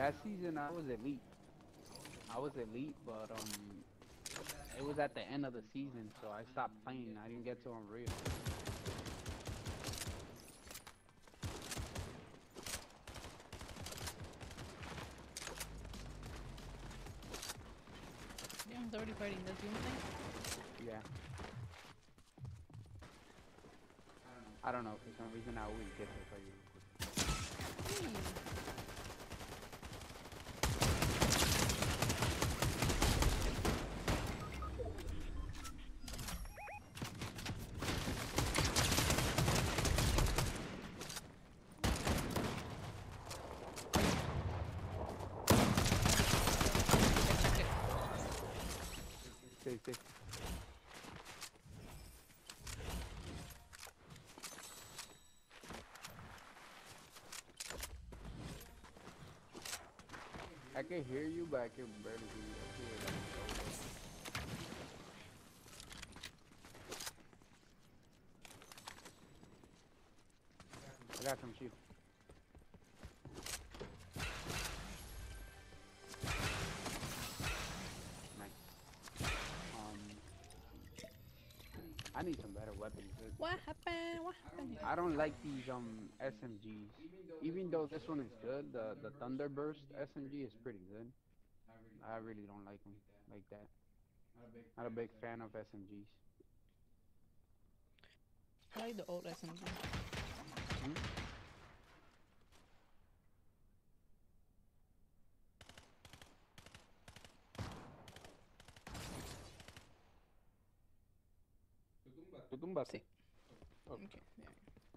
Last season I was elite. I was elite, but um, it was at the end of the season, so I stopped playing. I didn't get to Unreal. Yeah, he's already fighting. Does anything? Yeah. I don't know. For some reason, I always get this. Like, can hear you, but I can barely hear you. I feel like I'm so low. I got some sheep. Nice. Um, I need some better weapons. What happened? What happened? I don't like these um SMGs. Even though this one is good, the the Thunderburst SMG is pretty good. I really don't like them like that. Not a big fan of SMGs. I like the old SMG. Hmm? ¿Tú tumbaste? Sí. Ok. Okay.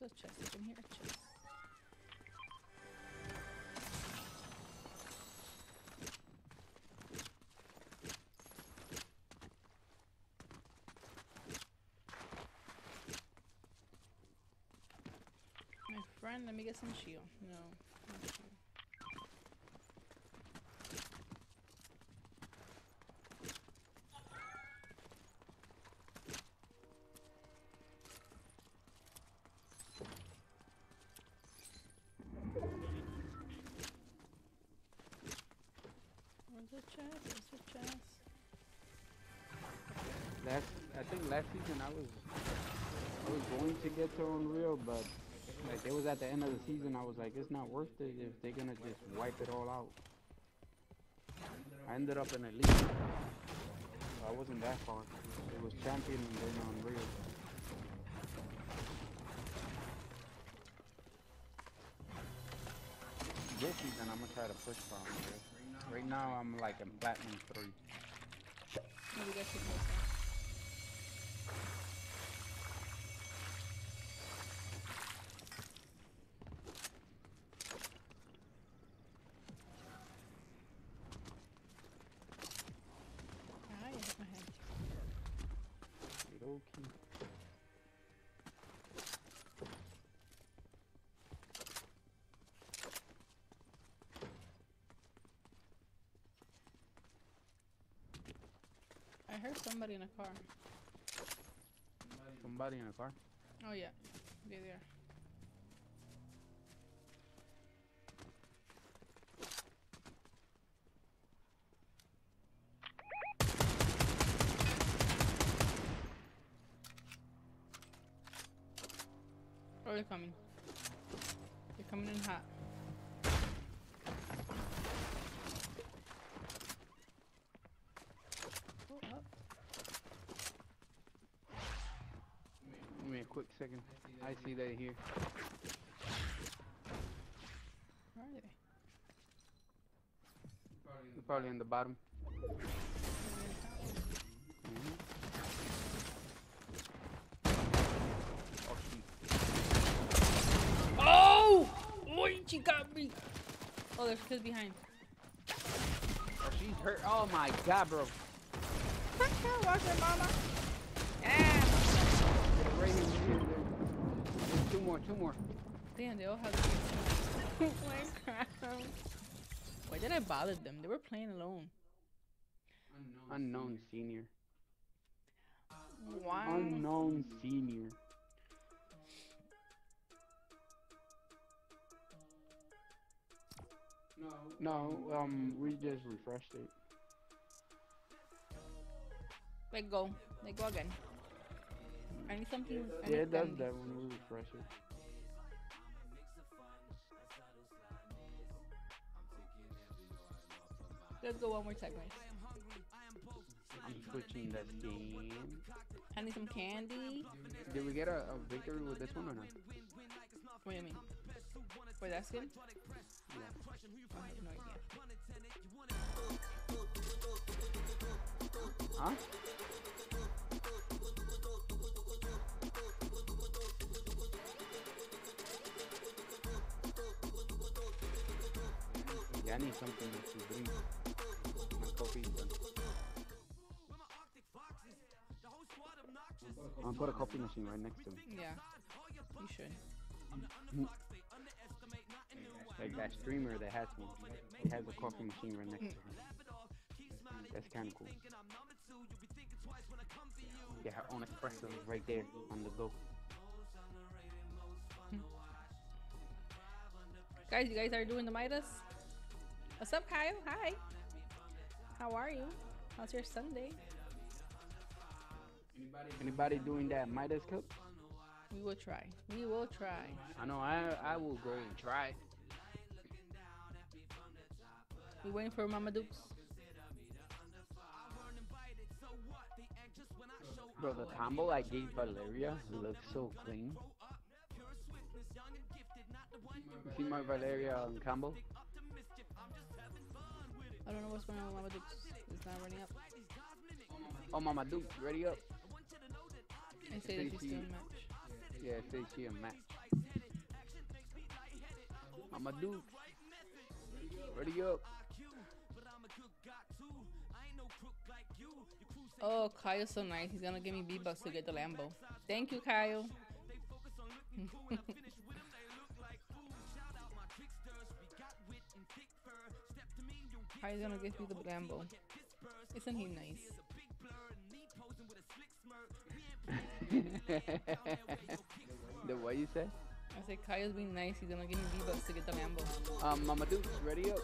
Where's the chest? I can hear a chest. My friend, let me get some shield. No. no shield. Where's the Last, I think last season I was, I was going to get to Unreal, but like it was at the end of the season. I was like, it's not worth it if they're gonna just wipe it all out. I ended up in Elite. So I wasn't that far. It was Champion and then Unreal. This season I'm gonna try to push for Unreal. Right now I'm like in Platinum 3. Maybe get too close. Ah, you hit my head. Okay. I heard somebody in a car. Somebody in a car. Oh yeah, they there. Oh, they're coming. They're coming in hot. Oh, up. Give me a quick second. I see that here. Where are they? They're probably in the bottom. They're in hot. Oh, shoot. Oh! Oh, she got me! Oh, there's kids behind. Oh, she's hurt. Oh my god, bro. Watch it, mama. Right here, right here. There's two more, two more. Damn, they all have the Oh my god. Why did I bother them? They were playing alone. Unknown senior. Wow. Unknown senior. No. No, um, we just refreshed it. Let go. Let go again. I need something. I Yeah, need it does candy. that when we refresh it. Let's go one more time, guys. I'm switching the skin. I need some candy. Did we get a, a victory with this one or not? What do you mean? For that skin? Yeah. I have no idea. Huh? Yeah, I need something to drink. My coffee's done. I'll put a coffee machine right next to me. Yeah. You should. Like that streamer that has one. He has a coffee machine right next to him. That's kind of cool. Yeah, her own espresso is right there on the go. Guys, you guys are doing the Midas? What's up, Kyle? Hi. How are you? How's your Sunday? Anybody Anybody doing that Midas Cup? We will try. We will try. I know I I will go and try. We waiting for Mama Dukes. Bro, the combo I gave Valeria looks so clean. You see my Valeria um, combo? I don't know what's going on with Mama Dukes. It's not running up. Oh, Mama Duke, ready up? I say that she's still in match. Yeah, say she a match. Mama Duke, ready up? Oh, Kyle's so nice. He's gonna give me V-Bucks to get the Lambo. Thank you, Kyle. Kyle's gonna give me the Lambo. Isn't he nice? the what you say? I said Kyle's being nice. He's gonna give me V-Bucks to get the Lambo. Um, Mama Duke, ready up?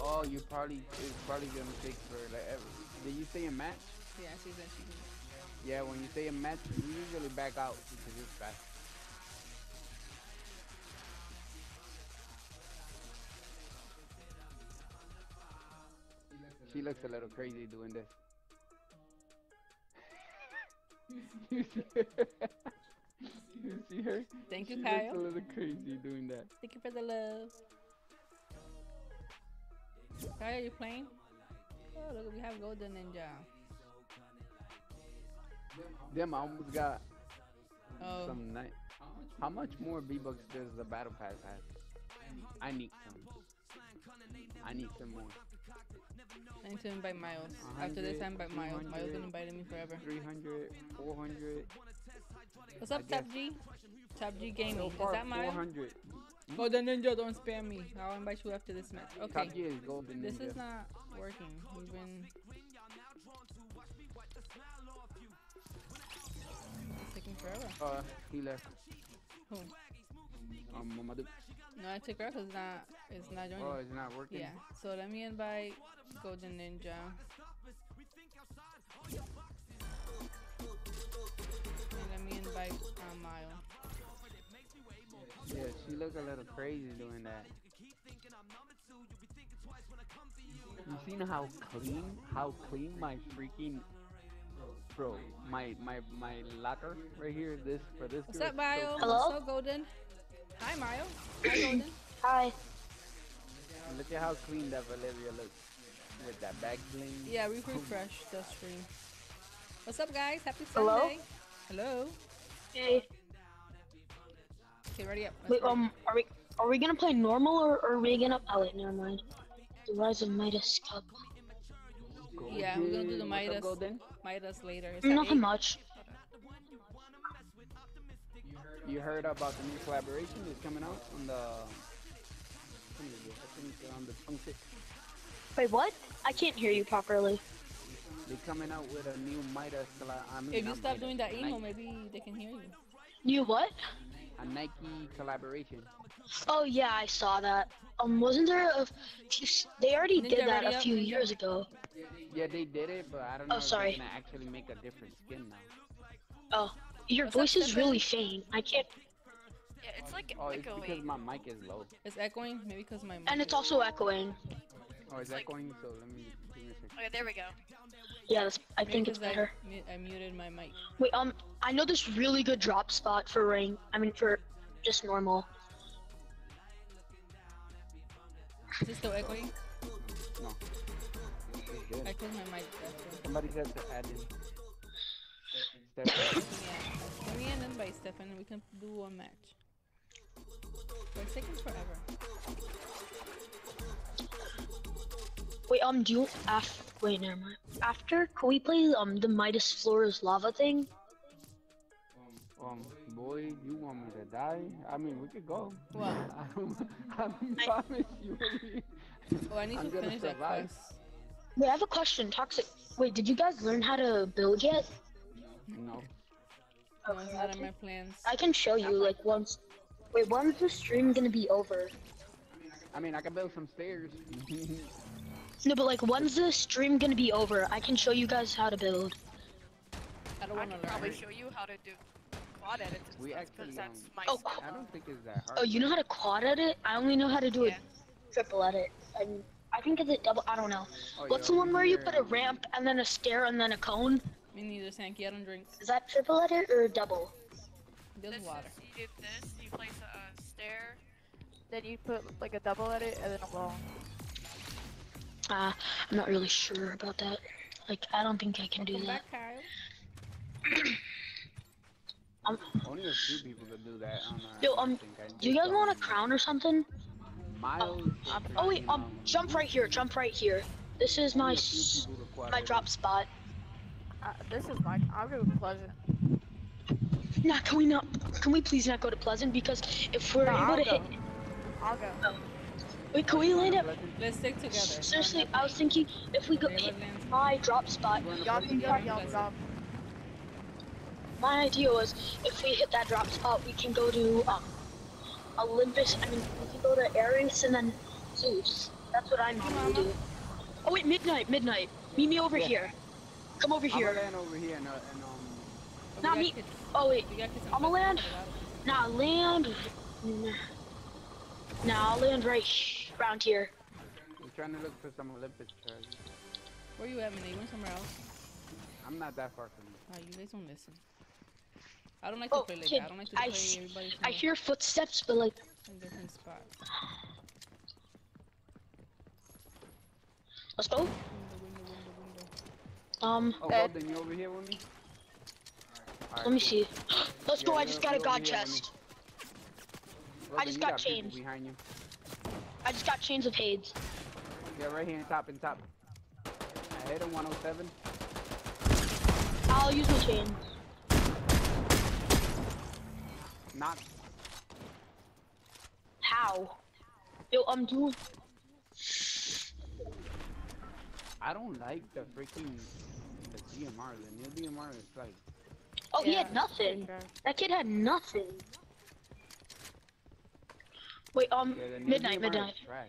Oh, you probably it's probably gonna take for like. Ever. Did you say a match? Yeah, she said she can. Yeah, when you say a match, we usually back out because it's fast. She looks a little crazy doing this. you see her? you see her? Thank you, she Kyle. looks a little crazy doing that. Thank you for the love. Kyle, you playing? Oh, look, we have Golden Ninja. Damn, I almost got Oh, some night. How much more V-Bucks does the Battle Pass have? I need some. I need some more. I need to invite Miles. After this, I invite Miles. Miles been inviting me forever. 300, 400. What's up, Top G? Top G Gaming. So Is that Miles? 400. Golden Ninja, don't spam me. I'll invite you after this match. Okay. Top Gear is Golden This Ninja. is not working. We've been It's taking forever. Uh, he left. Who? Um, Mama Duke. No, I took her because it's not. It's not joining. Oh, it's not working. Yeah. So let me invite Golden Ninja. And let me invite uh, Mile. Yeah, she look a little crazy doing that. You seen how clean, how clean my freaking, bro, my my my locker right here. This for this. What's up, is Mile? so Hello? What's up, Golden? Hi, Mario. Hi, Golden. Hi. Look at how clean that Valeria looks with that back bling. Yeah, we refreshed the stream. What's up, guys? Happy Sunday. Hello. Hello. Hey. Okay, ready up. Let's Wait, um, are we are we gonna play normal or, or are we gonna? Oh wait, never mind. The Rise of Midas Cup. Yeah, we're gonna do the Golden. What's up, Midas. Golden? Midas later. It's at Nothing eight. much. You heard about the new collaboration that's coming out on the. I think it's on the 26th. Wait, what? I can't hear you properly. They're coming out with a new Midas. colla- I mean, If you stop Midas, doing that emo, Nike- maybe they can hear you. New what? a Nike collaboration. Oh yeah, I saw that. Um, wasn't there a few? They already Ninja did that ready a few Ninja? years ago. Yeah, they did it, but I don't Oh, know if sorry. they're gonna actually make a different skin now. Oh, your What's voice is really faint. I can't, Yeah, it's like Oh, it's because my mic is low. It's echoing, maybe because my mic and it's is- also echoing. Oh, is that like- going? So let me give me a second. Okay, there we go. Yeah, that's, I maybe think it's better. mu- I muted my mic. Wait, um, I know this really good drop spot for ring. I mean, for just normal. Is it still echoing? No. It's good. I closed my mic. Somebody has to add in. Steph, Yeah. Let me end in by Stefan and we can do one match. But it's taking forever. Wait, um, do you af? Wait, never mind. After, can we play um the Midas Floors lava thing? um, boy, you want me to die? I mean, we could go. What? I don't, I don't promise you. Oh, I need I'm to gonna finish that survive. quest. Wait, I have a question. Toxic. Wait, did you guys learn how to build yet? no. No, it's not in my plans. I can show you like once. Wait, when's the stream gonna be over? I mean, I can build some stairs. No, but like when's the stream gonna be over? I can show you guys how to build. I don't want to learn. probably it. show you how to do quad edit. We stuff, actually, 'cause that's um, my Oh. I don't think it's that hard. Oh, you know how to quad edit? I only know how to do Yeah. a triple edit. I mean, I think it's a double. I don't know. Oh, What's yeah, the one where you put a ramp and then a stair and then a cone? Me neither, Sankey. I don't drink. Is that triple letter or double? There's This water. is, you do this, you place a, a stair, then you put like a double edit and then a wall. Uh, I'm not really sure about that. Like, I don't think I can do Come that. back, Kyle. Um, Only a few people could do that. On, uh, Yo, um, think. I do you guys want a crown or something? Miles. Oh wait, um, jump right here. Jump right here. This is my s- my drop spot. Uh, this is my, I'll go to Pleasant. Nah, can we not? Can we please not go to Pleasant? Because if we're No, able I'll to go. hit, I'll go. wait, can we land at? Let's stick together. Seriously, I was thinking if we go hit my drop spot. Y'all can can go, park- y'all go. My idea was if we hit that drop spot, we can go to um, Olympus. I mean, we can go to Ares and then Zeus. That's what I'm going to do. Oh wait, midnight, midnight. Meet me over Yeah. here. Come over I'm here. gonna land over here and, uh, and um. Oh, Not me. kids- Oh wait, we got kids I'ma land. I forgot. Nah, land. Nah, Nah, I'll land right sh- around here. I'm trying to look for some Olympus stars. Where you at, Minnie? You went somewhere else? I'm not that far from you. Oh, you guys don't listen. I don't like to Oh, play like kid, that. I don't like to I play s- everybody's I hear footsteps, but like, in different spots. let's go. Um, Oh. Golden, you over here with me? Let me see. Let's Yeah, go. I just got a god here with me. chest. Golden, just got people chains. behind you. I just got chains of Hades. Yeah, right here in top in top. I hit him 107. I'll use my chains. Not. How? Yo, I'm doing. I don't like the freaking DMR. The new DMR is like Oh, he had nothing. okay. That kid had nothing. Wait, um, yeah, midnight, DMR midnight. Trash.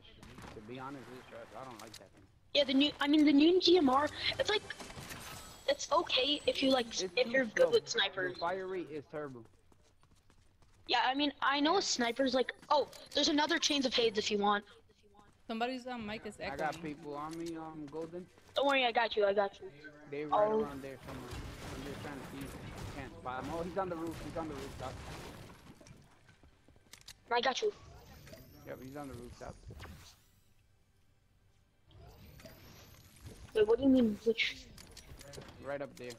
To be honest, it's trash. I don't like that thing. Yeah, the new. I mean, the new DMR. It's like, it's okay if you like, It's if you're good slow. with The snipers. fire rate is terrible. Yeah, I mean, I know sniper's like. Oh, there's another chains of Hades if you want. Somebody's um, mic is echoing. I got people on me, um, Golden. Don't worry, I got you. I got you. They right Oh. around there somewhere. I'm just trying to see. Can't spot him. Oh, he's on the roof. He's on the rooftop. I got you. Yep, he's on the rooftop. Wait, what do you mean? Which? Right up there.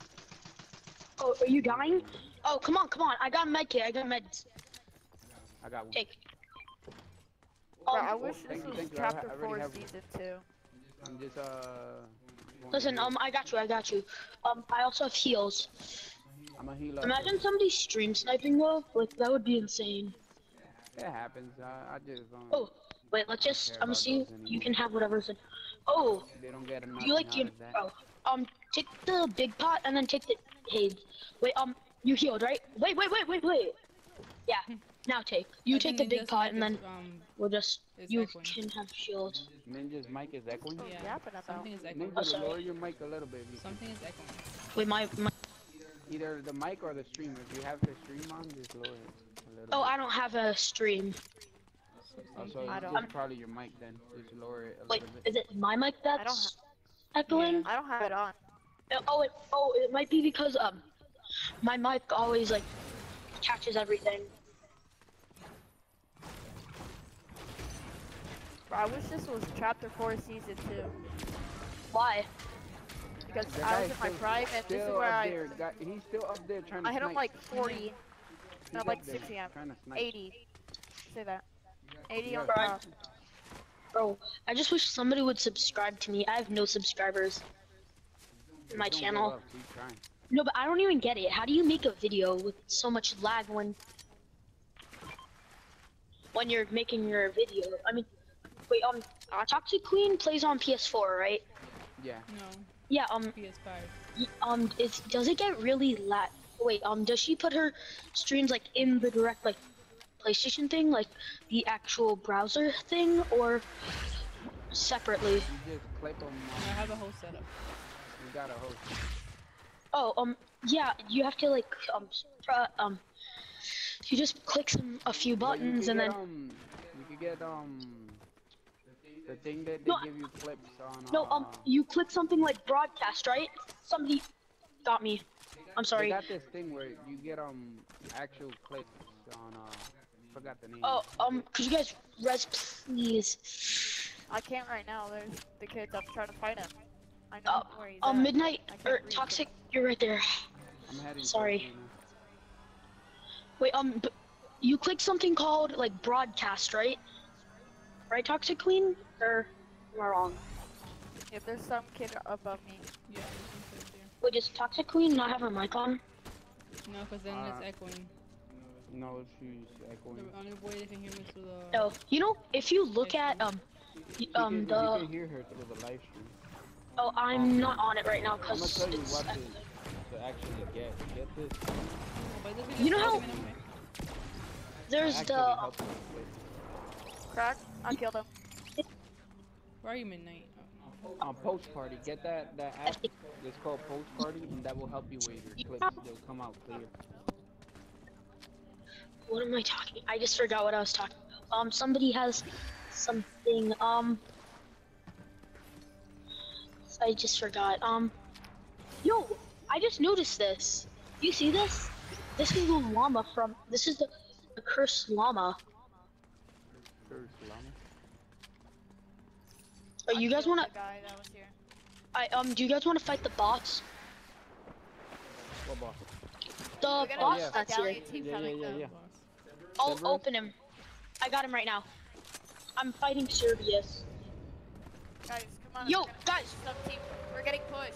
Oh, are you dying? Oh, come on, come on. I got med kit. I got meds. I got one. Take. Bro, I wish this was thank you. I chapter I 4 have one. season 2. I'm just, uh. Listen, um, I got you. I got you. Um, I also have heals. I'm a healer. Imagine somebody stream sniping though. Like that would be insane. It happens. I, I just. Um, Oh, wait. Let's just. I'm gonna see. You can have whatever's in. Oh, They don't get enough you like out you? of. Oh, um, take the big pot and then take the Hades. Wait, um, you healed, right? Wait, wait, wait, wait, wait. Yeah. Now take. You I take the big just pot and then just, um, we'll just it's you echoing. can have shield. Ninja's mic is echoing. What are you Yeah, yapping about? something is echoing. Oh, Ninja, sorry. lower your mic a little bit. if you can. Something is echoing. Wait, my, my Either the mic or the stream. If you have the stream on, just lower it a little. oh, bit. I don't have a stream. Oh, so I it's don't- just probably your mic then. Just lower it a Wait, little bit. is it my mic I don't that's echoing? I don't have it on. Uh, Oh, it, oh, it might be because um, my mic always like catches everything. Bro, I wish this was chapter 4 season 2. Why? Because That I was in my still- prime and this is where I there. Got, he's still up there trying to I hit him like 40, He's no, up like there 60 am. Trying to snipe. 80. Say that. 80 Yeah. on top. Bro, I just wish somebody would subscribe to me. I have no subscribers in my channel. up, Keep trying. No, but I don't even get it. How do you make a video with so much lag when when you're making your video? I mean, wait, um, Toxic Queen plays on PS4, right? Yeah. No, Yeah, um, PS5. um, is does it get really lag? Wait, um, does she put her streams like in the direct like PlayStation thing, like the actual browser thing, or separately? You just click them. I have a whole setup. you got a host. Oh, um, yeah, you have to like um, pr- um, you just click some a few buttons can and get, then. um, you can get um the thing that they No, give you clips on. No, uh, um, you click something like broadcast, right? Somebody got me. I'm They sorry. got this thing where you get um actual clips on uh forgot the name. Oh, um, could you guys res please? I can't right now. There's the kids. I'm trying to find him. I know Uh, where he's um, at. midnight or read toxic, you're right there. I'm heading sorry. Wait, um, b- you click something called like broadcast, right? Right, toxic queen? Or am I wrong? If there's some kid above me. Yeah, this one's right Wait, does toxic queen not have her mic on? No, because then Uh, it's echoing. No, she's echoing. The only way they can hear me through the. No. You know, if you look at um, y- You um, can, you the can hear her through the live stream. oh, I'm not on it right now I'm gonna because tell you it's. what to, to actually get. Get this. Oh, You know video how- is anyway. There's the help you with. Crack. I killed him. Where are you, Midnight? Oh, On post party, get that that app. It's called post party, and that will help you with your clips. They'll come out clear. what am I talking? I just forgot what I was talking about. Um, somebody has something. Um, I just forgot. Um, yo, I just noticed this. You see this? This is the llama from. This is the, the cursed llama. First llama. Oh, I you guys wanna? guy that was here. I um. Do you guys wanna fight the bots? What boss? The We're gonna boss yeah. that's here. galleon team Yeah, yeah, yeah. I'll Cerberus? open him. I got him right now. I'm fighting Cerberus. Guys, come on. Yo, we're guys. Some team. We're getting pushed.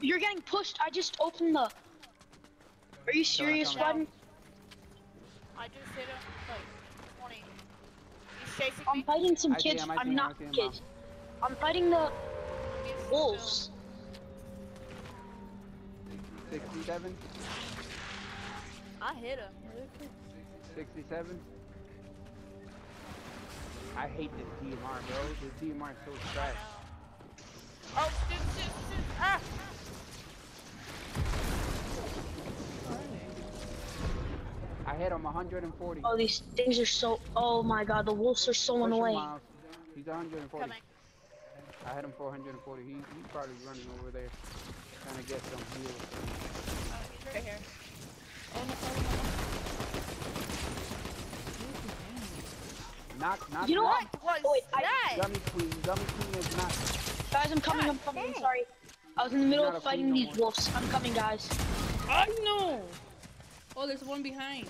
You're getting pushed. I just opened the. Are you serious, come down. I just hit him like 20. He's chasing I'm me. fighting some I see kids. him, I see I'm him, not I see him, kids. I'm fighting the wolves. 67, I hit him. 67. I hate this DMR, bro. This DMR is so trash. Oh, shoot, shoot, shoot. Ah! Where are they? I hit him 140. Oh, these things are so. Oh my god, the wolves are so Push annoying. He's 140. Coming. I had him 440. He, he's probably running over there, trying to get some heal. Oh, he's right here. Oh, no, oh, no. Knock, knock, You know knock. what? What Oh, was wait, I- that? Gummy Queen, Gummy Queen is not. Guys, I'm coming. I'm coming. I'm sorry. I was in the middle of fighting queen no these more. wolves. I'm coming, guys. I know. Oh, there's one behind.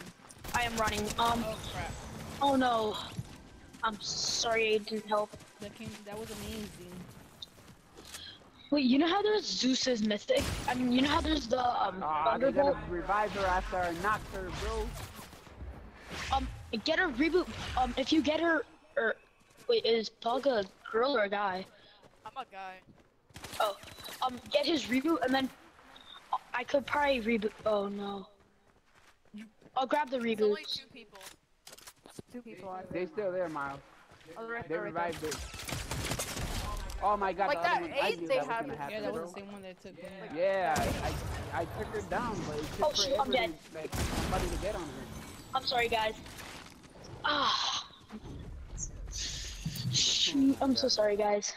I am running. Um. Oh crap. Oh no. I'm sorry I didn't help. That came. That was amazing. Wait, you know how there's Zeus's mythic? I mean, you know how there's the um Ah, they gotta Thunderbolt? revive her after I knocked her, bro. Um, get her reboot. Um, if you get her, or wait, is Pog a girl or a guy? I'm a guy. Oh, um, get his reboot and then I could probably reboot. Oh no. I'll grab the It's only reboots. two people. Two people on They still there, Miles. Oh, right They there, right there. revived it. Oh my god, Like the other that one. I eight knew they that was have- gonna happen, Yeah, that was the same one that took me. Yeah, I, I, I took her down, but it took Oh, shoot, I'm dead. to, like, somebody to get on her. I'm sorry, guys. Ah. Shoot, I'm so sorry, guys.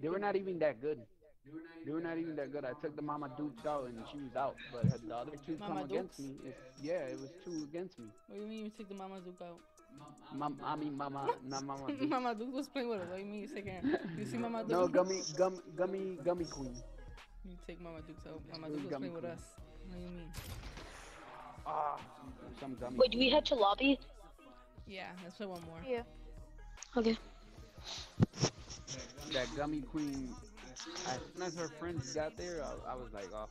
They were not even that good. They were not even that good. I took the Mama Dukes out and she was out, but the other two come Mama against me. It's, yeah, it was two against me. What do you mean you took the Mama Duke out? Mom, I mean Mama, not Mama Dukes. Mama Duke was playing with us. What do you mean you taking? You see Mama Duke? No, gummy, gum, gummy, gummy queen. You take Mama Duke's out. Mama It was Duke was gummy playing with us. What do you mean? Ah, some gummy. Wait, do we head to lobby? Yeah, let's play one more. Yeah. Okay. That gummy queen. As soon as her friends got there, I, I was like, oh,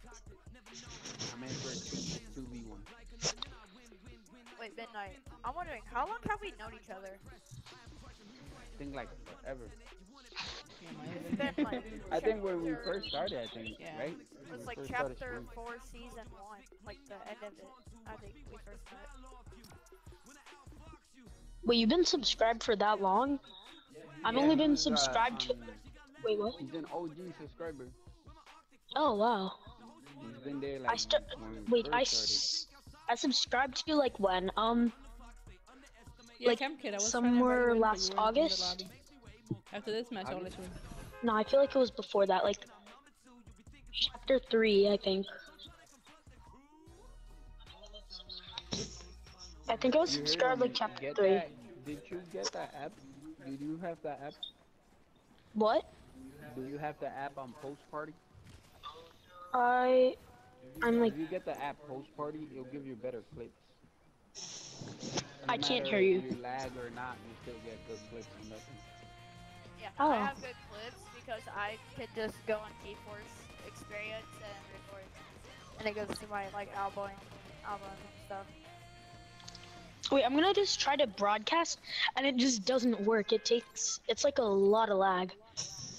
I'm in for a two, two v one. Wait, midnight. I'm wondering, how long have we known each other? I think like forever. Yeah, might have It's been. been like. I think when we first started, I think, Yeah. right? It was like first started chapter four, season one, like the end of it. I think we first met. Wait, you've been subscribed for that long? I've Yeah, only been he's, uh, subscribed to. um, Wait, what? He's an OG subscriber. Oh wow. He's been there like. I st- when we Wait, I started. s- I subscribed to you like when? Um, Yeah, like, Chem Kid, I was trying to somewhere you in, but last you weren't in the August? After this match, I'll let you no, I feel like it was before that. Like chapter three, I think. I think I was You subscribed like chapter get three. that? Did you get that app? Did you have that app? What? Do you have the app on Post Party? I, I'm like, If you get the app Post Party, it'll give you better clips. No I can't hear if you. You lag or not, you still get good clips on that thing. Yeah, Oh. I have good clips because I can just go on GeForce Experience and record, and it goes to my like album, album and stuff. wait, I'm gonna just try to broadcast, and it just doesn't work. It takes, it's like a lot of lag.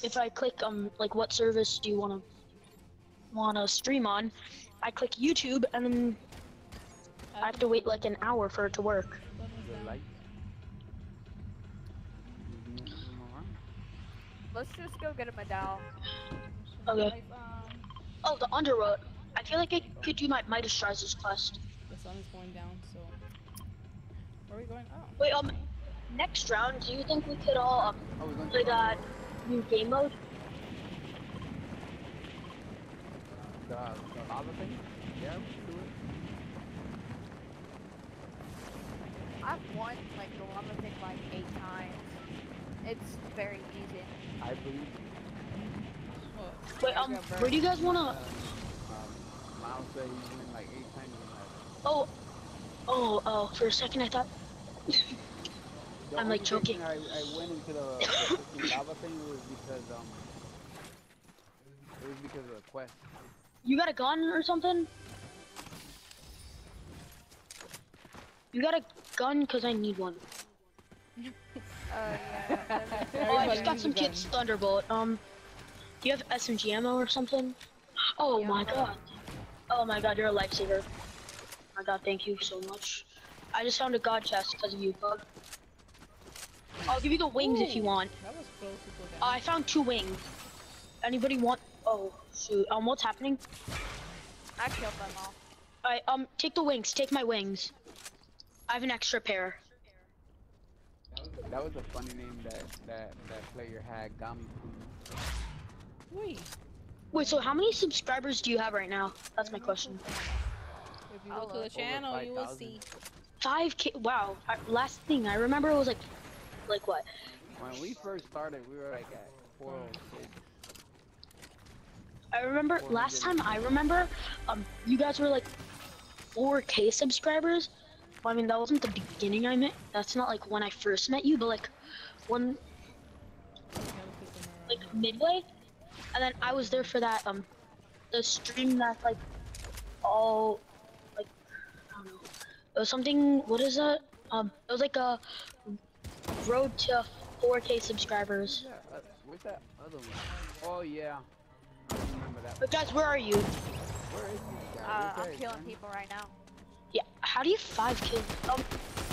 If I click, um, like, what service do you wanna, wanna stream on? I click YouTube, and then I have to wait like an hour for it to work. The lights. Alright. Let's just go get a medal. Okay. Oh, the Underworld. I feel like I could do my Midas Strizer's quest. the sun is going down, so. Where are we going? Oh. Wait, um, next round, do you think we could all um, Oh, play that new game mode? The, the lava thing? Yeah, we should do it. I've won like the lava thing like eight times. It's very easy. I believe. Well, Wait, um, where do you guys wanna? Um, Miles said he's win like eight times in that. Oh, oh, oh! For a second, I thought. The I'm, like, choking. I, I went into the, the lava thing was because um it was because of the quest. You got a gun or something? You got a gun? Cause I need one. Uh, yeah. Oh, I just got some kids Thunderbolt. Um, do you have SMG ammo or something? Oh Yeah. my god. Oh my god, you're a lifesaver. my god, thank you so much. I just found a god chest because of you, bug. I'll give you the wings if you want. That was close to go Uh. I found two wings. Anybody want? Oh shoot. Um, what's happening? I killed them all. Alright, um, take the wings. Take my wings. I have an extra pair. That was a funny name that that that player had. Gami Poo. Wait. Wait, so how many subscribers do you have right now? That's my question. If you go to the channel, you will 5,000. see. 5k. Wow. I, last thing I remember was like, like what? When we first started, we were like at 406. I remember last time I remember, um, you guys were like 4k subscribers. Well, I mean, that wasn't the beginning I met. That's not like when I first met you, but like when like midway, and then I was there for that um, the stream that's like all like I don't know. It was something. What is that? Um, it was like a road to 4k subscribers. Yeah, uh, Where's that other one? Oh yeah. I remember that. But guys, where are you? Where is this? Uh, I'm killing man? people right now. Yeah. How do you five kills? Um,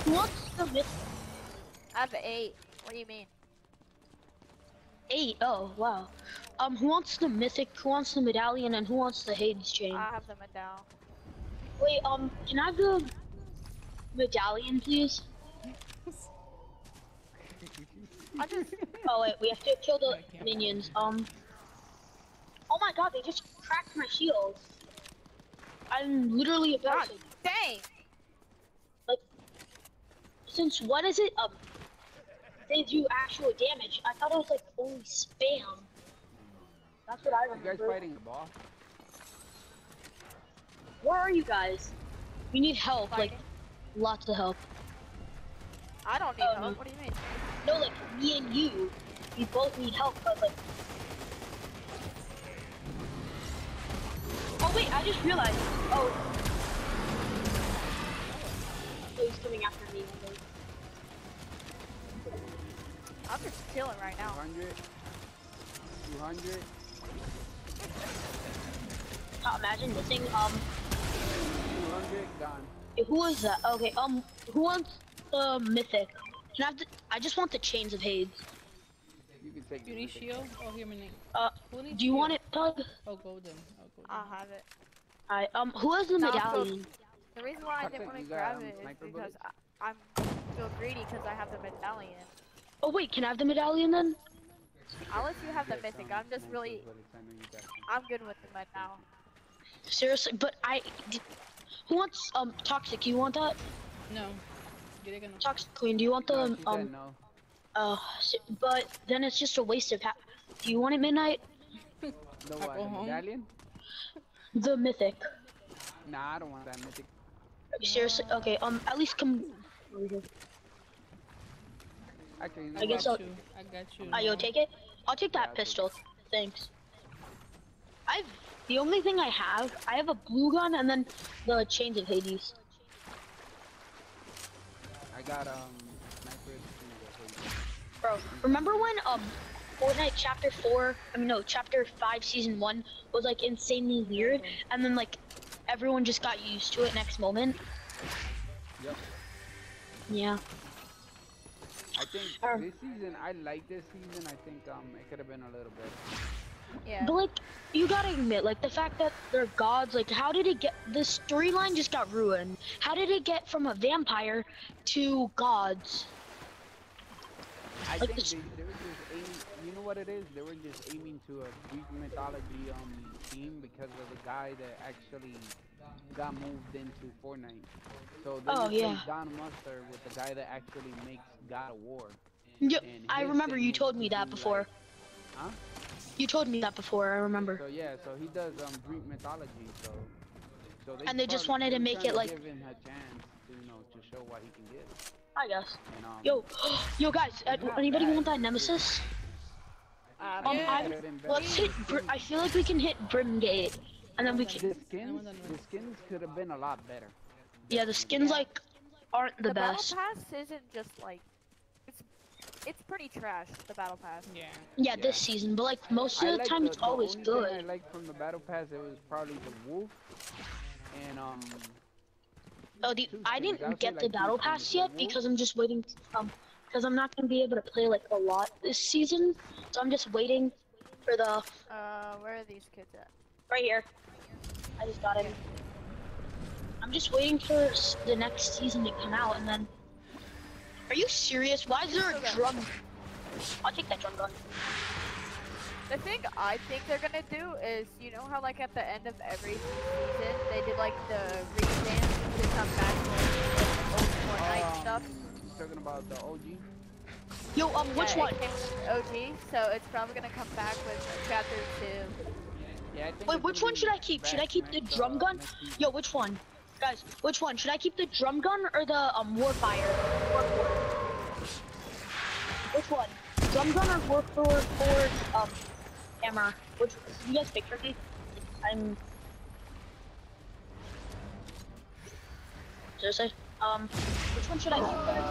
who wants the myth I have eight. What do you mean? eight? Oh wow. Um, who wants the mythic? Who wants the medallion? And who wants the Hades chain? I have the medal. Wait, um, can I have the medallion, please? I just Oh wait, we have to kill the minions. Um. Oh my god, they just cracked my shield. I'm literally about God to. dang. Like, since what is it um? They do actual damage. I thought it was like only spam. That's what I remember. You guys fighting the boss? Where are you guys? We need help, like lots of help. I don't need Um, help. What do you mean? No, like me and you, we both need help, but like. Wait, I just realized. Oh. Oh, he's coming after me. I'm just chilling right now. 200? 200? Uh, imagine missing. Um, 200? Gone. who was that? Okay. Um, who wants the mythic? Can I have the, I just want the chains of Hades. You can take You it. need shield? Oh, here, my name. Uh, do you shield? want it, Doug? Oh, golden. Golden. I'll have it. Alright. Um, who has the No, so- medallion? The reason why I didn't want to grab it is because? I, I'm feel greedy because I have the medallion. Oh wait, can I have the medallion then? I'll let you have the Get mythic. I'm just really, I know you got some. I'm good with the now. Seriously, but I. d- Who wants um toxic? You want that? No. Get it gonna. Toxic queen. Do you want the she um? no. Uh, but then it's just a waste of. Ha- Do you want it midnight? No, I what, the medallion? The mythic. Nah, I don't want that mythic. Seriously, okay. Um, at least come. here. Actually, I guess got I'll- you. I got you. Ah, you'll take it. I'll take that take pistol. Thanks. I've the only thing I have. I have a blue gun and then the chains of Hades. I got, um, snipers. and the- Bro, remember when um Fortnite Chapter Four? I mean no, Chapter Five, Season One was like insanely weird, and then like everyone just got used to it next moment. Yep. Yeah. I think Um, this season, I like this season. I think, um, it could have been a little bit. Yeah. But like, you gotta admit, like the fact that they're gods, like how did it get? The storyline just got ruined. How did it get from a vampire to gods? I Like think this- they, they were just aiming. You know what it is? They were just aiming to a Greek mythology um theme because of the guy that actually got moved into Fortnite. So they Oh, yeah. Don Mustard with the guy that actually makes God of War. Yo, I remember you told me that before. like- Huh? You told me that before. I remember. So yeah, so he does um Greek mythology. So. So they And they just wanted to make it like- give him a chance, to, you know, to show what he can get. I guess. And, um, Yo, yo, guys, uh, anybody bad. want that nemesis? Um, Um, Yeah. I'm, Could've been better. let's hit. Br- I feel like we can hit Grim Gate, and then we can. The skins, the skins could have been a lot better. Yeah, the skins like aren't the, the best. The battle pass isn't just like, it's, it's pretty trash. The battle pass. Yeah. Yeah, this season, but like most I of the like time, the, it's the always only thing I good. liked from the battle pass, it was probably the wolf, and um, Oh, the I didn't get like, the battle pass yet because I'm just waiting. to Um, because I'm not gonna be able to play like a lot this season, so I'm just waiting for the Uh, where are these kids at? right here. I just got him. I'm just waiting for the next season to come out, and then. Are you serious? Why is there a Okay. drum? I'll take that drum gun. The thing I think they're gonna do is, you know how like at the end of every season they did like the revamp to come back with like, old Fortnite stuff. You talking about the OG? Yo, um, which Yeah, one? It came with OG, so it's probably gonna come back with chapter two. Yeah, I think Wait, which one should I keep? Should I keep the drum uh, gun? Yo, which one? Guys, which one? Should I keep the drum gun or the um warfire? Which one? Drum gun or warfire for um hammer? Which you guys pick for me? I'm seriously. Um, which one should I keep first?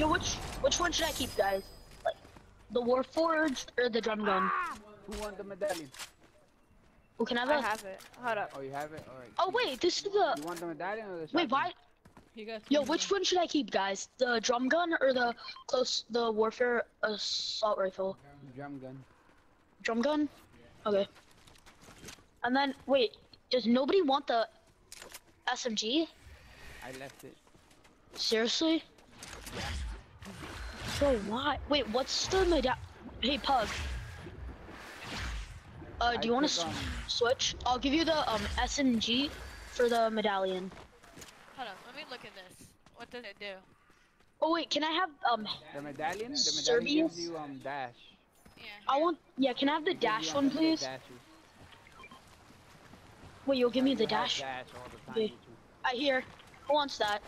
Yo, which which one should I keep, guys? Like the Warforged or the drum gun? Who won the medallion? Oh, can I have it? have it. Hold up. Oh, you have it. All right. Oh wait, this is the. You want the medallion or the? Shotgun? Wait, why? You guys. Yo, which one should I keep, guys? The drum gun or the close the Warforged assault rifle? Drum gun. Drum gun? Okay. And then wait, does nobody want the SMG? I left it. Seriously? Bro, why? Wait, what's the medal? Hey, Pug. Uh, I do you want to switch? I'll give you the um SMG for the medallion. Hold up. Let me look at this. What does it do? Oh wait, can I have um? The medallion? The medallion gives you um dash. Yeah. I want. Yeah, can I have the It gives dash one, please? dashes. Wait, you'll give me the dash. dash the. Okay. I hear. Who wants that?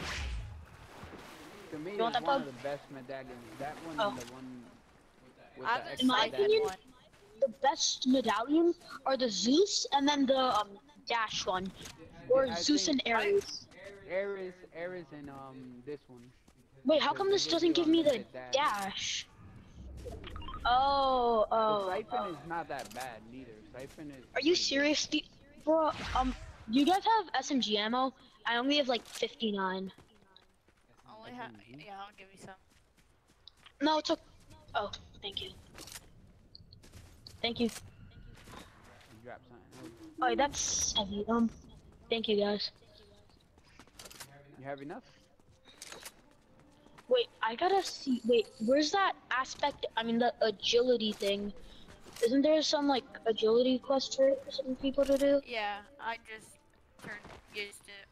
To me, You want that one pub? of the best medallions. That one Oh. and the one with the the In my opinion- one. The best medallions are the Zeus and then the um dash one, or I Zeus and think- Ares. Ares, Ares, and um this one. Wait, how come this doesn't give me the unlimited dash. Dash? Oh, The oh. siphon oh. is not that bad neither. Siphon is. Are you serious, D- bro? Um, you guys have SMG ammo? I only have like 59. I only have. Yeah, I'll give you some. No, it's okay. Oh, thank you. Thank you. You drop something. Oh, that's heavy. Um, thank you guys. You have enough? Wait, I gotta see. Wait, where's that aspect? I mean, the agility thing. Isn't there some like agility quest for some people to do? Yeah, I just turned used it.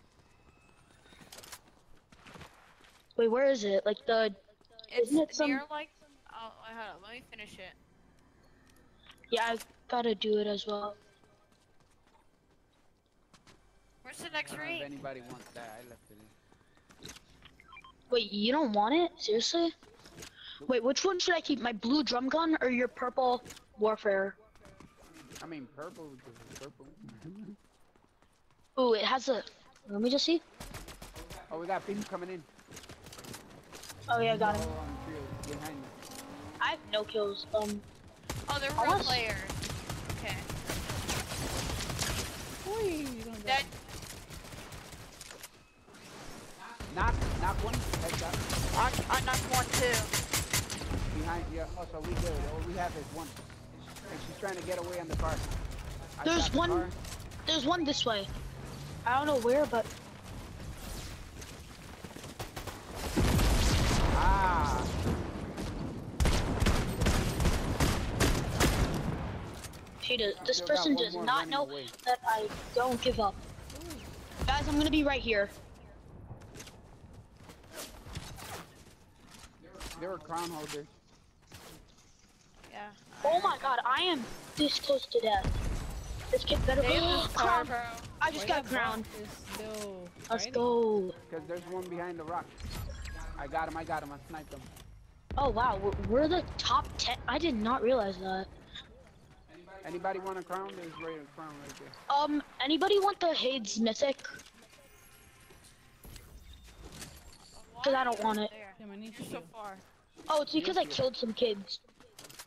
Wait, where is it? Like the It's Isn't it some- near like. Oh, wait, hold on. Let me finish it. yeah, I gotta do it as well. Where's the next don't if anybody wants that. I left it in. Wait, you don't want it? Seriously? Wait, which one should I keep? My blue drum gun or your purple Warforged? I mean, purple because it's purple. Ooh, it has a. Let me just see. oh, we got people coming in. Oh yeah, I got Oh, him. on behind me. I have no kills. Um, Oh, they're I real was- players. Okay. Oi, you gonna Dead. Knock, knock one. Headshot. I, I knocked one too. Behind you. Oh, so we good. All we have is one. And she's trying to get away on the car. I There's the one- car. there's one this way. I don't know where, but Ah. she does. This person does not know away. that I don't give up. Guys, I'm gonna be right here. They were crown holders. Yeah. Oh my god, I am this close to death. This kid better They be have this car, crown. bro. I just Wait, got that bot crowned. Let's go. Because there's one behind the rock. I got him, I got him, I sniped him. Oh wow, we're, we're the top 10. I did not realize that. Anybody want a crown? There's right a crown right there. Um, anybody want the Hades Mythic? Cause I don't want it. there? Tim, I need you. so far. Oh, it's because I Yes, yes. killed some kids.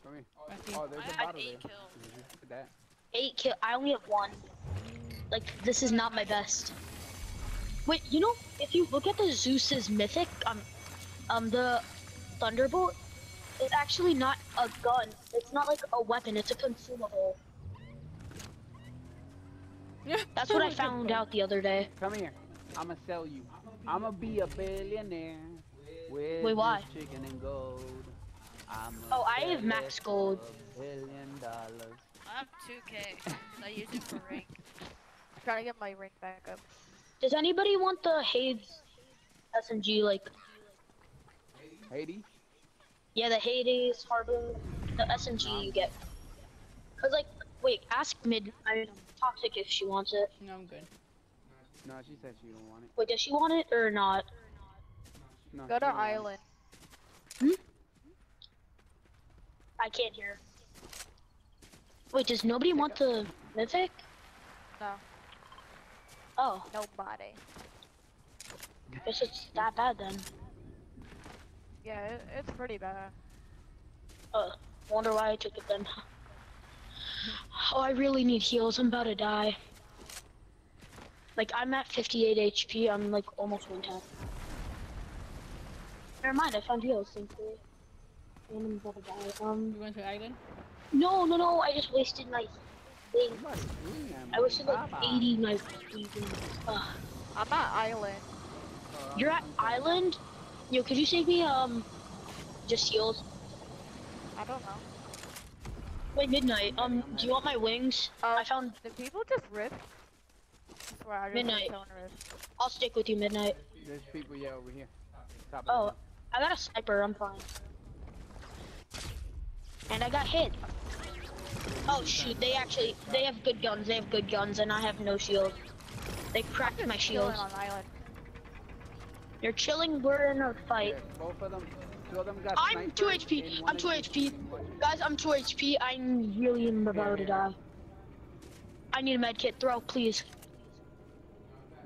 Come here. Becky. Oh, there's I a have bottle eight there. kills. That. Eight kill. I only have one. Like this is not my best. Wait, you know, if you look at the Zeus's Mythic, um, um, the Thunderbolt, it's actually not a gun. It's not like a weapon. It's a consumable. Yeah. That's what I found out the other day. Come here. I'ma sell you. I'ma be a billionaire. With Wait, why? chicken and gold. I'ma Oh, I have max gold. billion dollars. I have 2k. I use it for rank. I'm trying to get my rank back up. Does anybody want the Hades SMG? Like, Hades? yeah, the Hades Harbour, the SMG you get. Cause like, wait, ask mid. I mean, toxic if she wants it. No, I'm good. No, she said she don't want it. Wait, does she want it or not? No, Go to don't want it. island. I can't hear. Wait, does nobody want the mythic? No, Oh, nobody. guess it's that bad then. Yeah, it, it's pretty bad. Uh, wonder why I took it then. Oh, I really need heals. I'm about to die. Like, I'm at 58 HP. I'm like almost one tap. Never mind, I found heals, thankfully. And I'm to die. Um, You going to island? no, no, no, I just wasted my thing. Somebody's doing that, I wasted like Baba. 80 my freaking. Uh, I'm at island. You're at I'm sorry. island? Yo, could you save me, um, just heals? I don't know. Wait, midnight. Um, do you want my wings? Uh, I found. Do people just rip? I swear, I just Midnight. don't rip. I'll stick with you, midnight. There's people, yeah, over here. Top Oh, the I got a sniper. I'm fine. And I got hit. Oh shoot! They actually they have good guns. They have good guns, and I have no shield. They cracked my shield. shields. on island. You're chilling. We're in a fight. Both of them. Two of them got I'm 2 HP, I'm 2 HP. Guys, I'm 2 HP. I'm really am about to yeah. die. I need a medkit. Throw, please.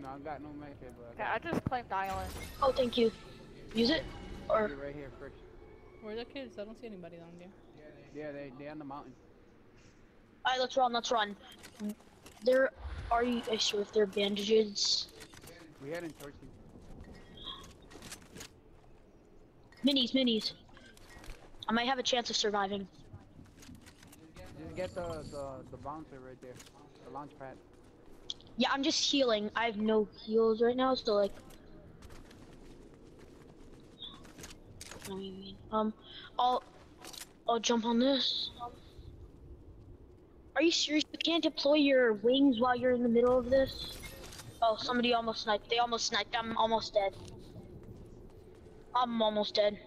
No, I got no med kit, but Okay, I I just claimed island. Oh, thank you. Use it. Got Or you right here first. Where are the kids? I don't see anybody down there. Yeah, they they on the mountain. all right, let's run. Let's run. There are you I sure if there are bandages? We heading towards you. Minis, minis. I might have a chance of surviving. Just get the the the bouncer right there, the launch pad. Yeah, I'm just healing. I have no heals right now, so like. I mean, um, I'll, I'll jump on this. Um, are you serious? You can't deploy your wings while you're in the middle of this? Oh, somebody almost sniped. They almost sniped. I'm almost dead. I'm almost dead.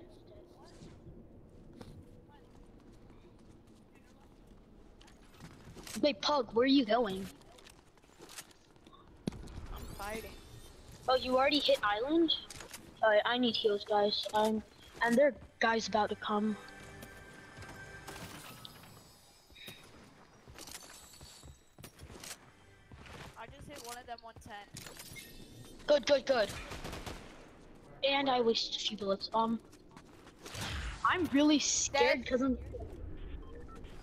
Wait, Pug, where are you going? I'm fighting. Oh, you already hit island? Alright, I need heals, guys. Um, and their guys about to come. I just hit one of them 110. Good, good, good. And I wasted a few bullets. Um, I'm really scared because I'm,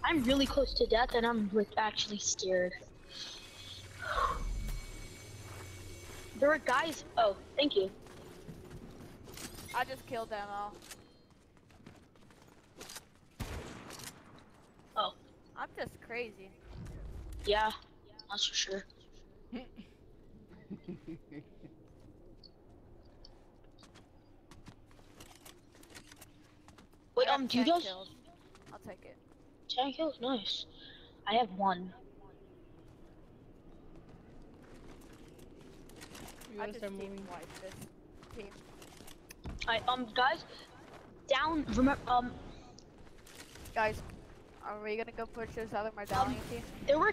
I'm really close to death, and I'm like actually scared. There are guys. Oh, thank you. I just killed them all. Oh. I'm just crazy. Yeah, that's for sure. Wait, um, have do you guys? kills. I'll take it. Ten kills, nice. I have one. We I gotta just team moving. wiped this team. I um, guys, down. Remember, um, Guys, are we gonna go push this other medallion team? there were,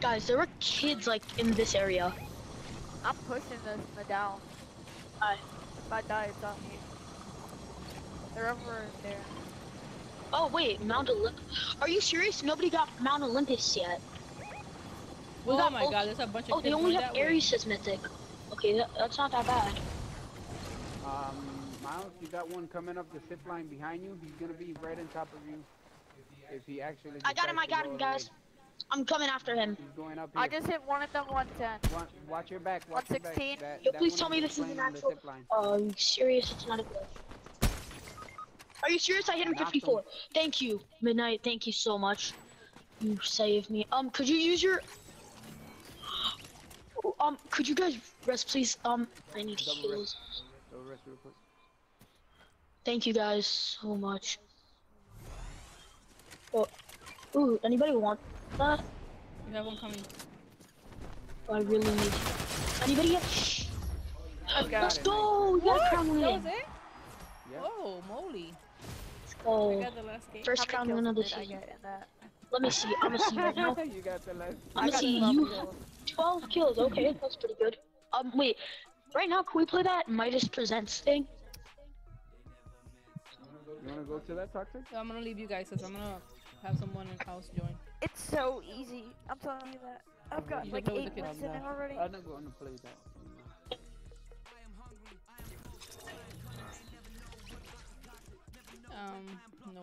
guys, there were kids like in this area. I'm pushing this medallion. Aye. If I die, it's on me. They're over there. Oh wait, Mount Olympus. Are you serious? Nobody got Mount Olympus yet. We Oh got my god, there's a bunch of Oh, kids they only have that way. Ares as mythic. Okay, that, that's not that bad. Miles, you got one coming up the zip line behind you. He's gonna be right on top of you. If he actually. I got him. I got him, guys. way. I'm coming after him. He's going up here. I just hit one of them 110. Wa- watch your back. Watch your back. 116. That, Yo, that please one tell me this is an playing on the actual- Oh, are you serious? It's not a glitch. Are you serious? I hit him 54. Thank you, Midnight. Thank you so much. You saved me. Um, could you use your? Um, could you guys rest, please? Um, I need Double heals. rest. Go rest real quick. Thank you guys so much. Oh, ooh, anybody want that? We have one coming. I really need. Anybody get? Shh. got Let's it. go! We got a crown That win. was it? Yeah. Oh, moly. Let's go. got the last game. First How crown many win kills of the season. get in that? Let me see. I'm gonna see right now. you got the last. I'm gonna see 12 you. kills. 12 kills. Okay, that's pretty good. Um, wait. Right now, can we play that Midas Presents thing? You wanna go to that toxic? So I'm gonna leave you guys because I'm gonna have someone in house join. It's so easy. I'm telling you that. I've got You like should play with eight the wins in it already. I'm not going to play that. Um, no.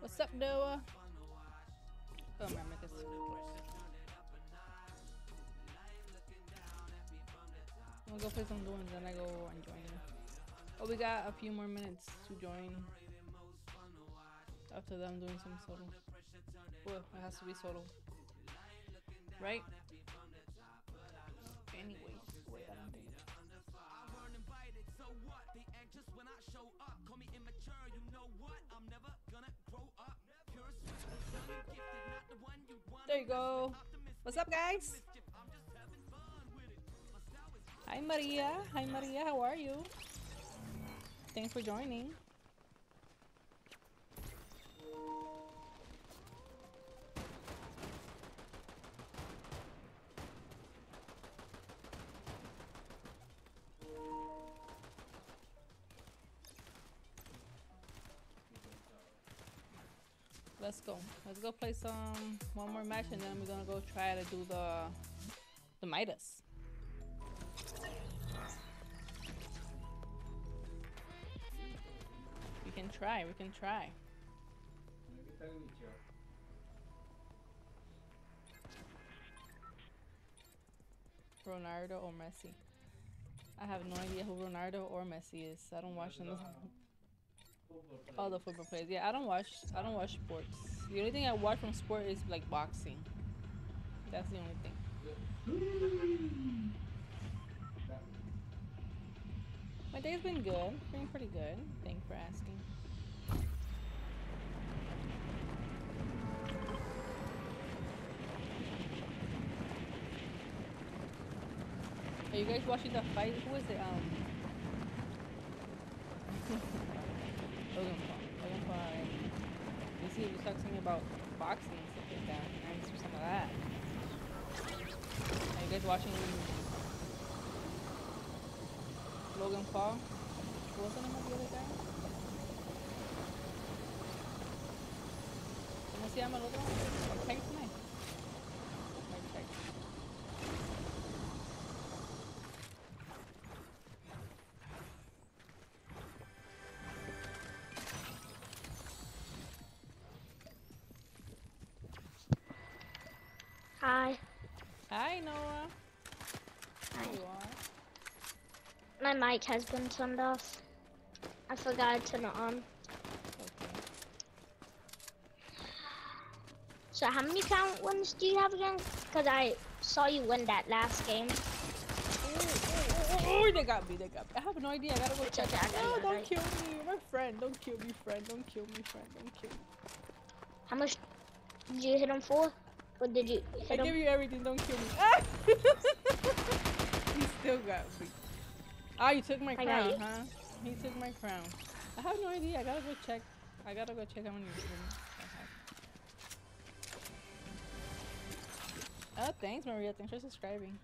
What's up, Noah? Oh man, make. I'm gonna go play some duels, then I go and join. Oh, we got a few more minutes to join. After that, I'm doing some solo. Well, it has to be solo. Right? Anyways, There you go. What's up, guys? Hi, Maria. Hi, Maria. How are you? Thanks for joining. Let's go. Let's go play some one more match and then we're gonna go try to do the the Midas. We can try, we can try. Ronaldo or Messi? I have no idea who Ronaldo or Messi is. I don't watch them. All the football players. Yeah, I don't watch. I don't watch sports. The only thing I watch from sport is like boxing. That's the only thing. My day's been good. Been pretty good. Thanks for asking. Are you guys watching the fight? Who is it? Um. Logan Paul. Logan Paul. And you see, he was talking to me about boxing and stuff like that. And I need some of that. Are you guys watching Logan Paul? What was the name of the other guy? ¿Cómo se llama el otro? Text Hi. Hi, Noah. Hi. There you are. My mic has been turned off. I forgot to turn it on. Okay. So how many count wins do you have again? Because I saw you win that last game. Oh, they got me. They got me. I have no idea. I gotta go check. okay, No, don't right? kill me. My friend. Don't kill me, friend. Don't kill me, friend. Don't kill me. How much did you hit him for? Or did you I him? you everything. Don't kill me. Ah! he still got me. Ah, you took my I crown, huh? He took my crown. I have no idea. I gotta go check. I gotta go check how many wins I have. Oh, thanks, Maria. Thanks for subscribing.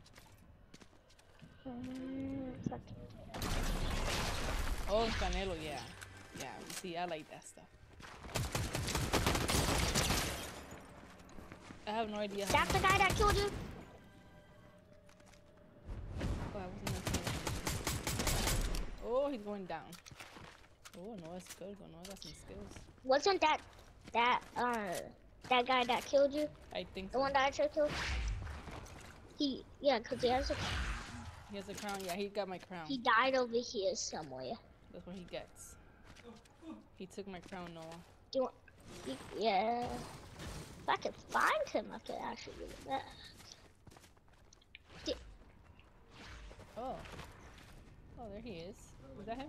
Mm. Oh, Canelo, yeah. Yeah, see, I like that stuff. I have no idea That's the guy that killed you? Oh, I wasn't. Oh, he's going down. Oh, Noah's good. Noah got some skills. Wasn't that that uh that guy that killed you? I think The so. one that I tried to kill? He yeah, cause he has a He has a crown. Yeah, he got my crown. he died over here somewhere. That's what he gets. He took my crown, Noah. Do you want, yeah. If I could find him, I could actually do that. Oh. Oh, there he is. Is that him?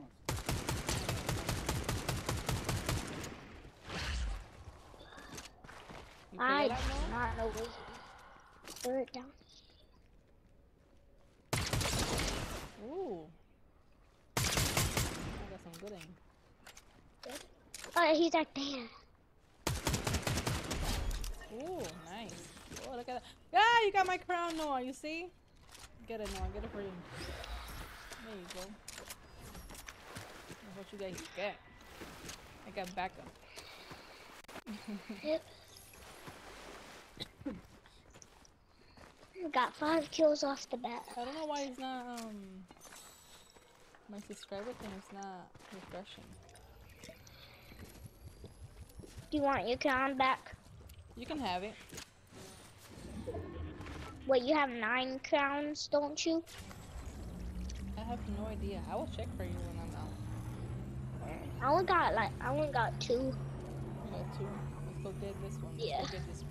I do not know where Throw it down. Ooh. I got some good aim. Oh, he's like, damn. Ooh, nice. Oh, look at that. Yeah, you got my crown, Noah. You see? Get it, Noah. Get it for you. There you go. That's what you guys get. I got backup. Yep. Got five kills off the bat. I don't know why it's not, um... My subscriber thing is not refreshing. Do you want your crown back? You can have it. Wait, you have nine crowns, don't you? I have no idea. I will check for you when I'm out. I only got like I only got two. Got two. Let's go get this one. Let's Yeah.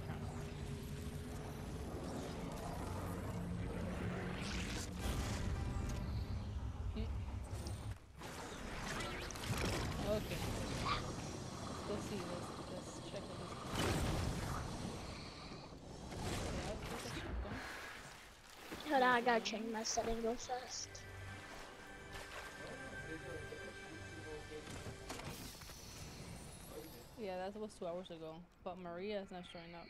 I gotta change my setting real fast. Yeah, that was two hours ago. But Maria is not showing up.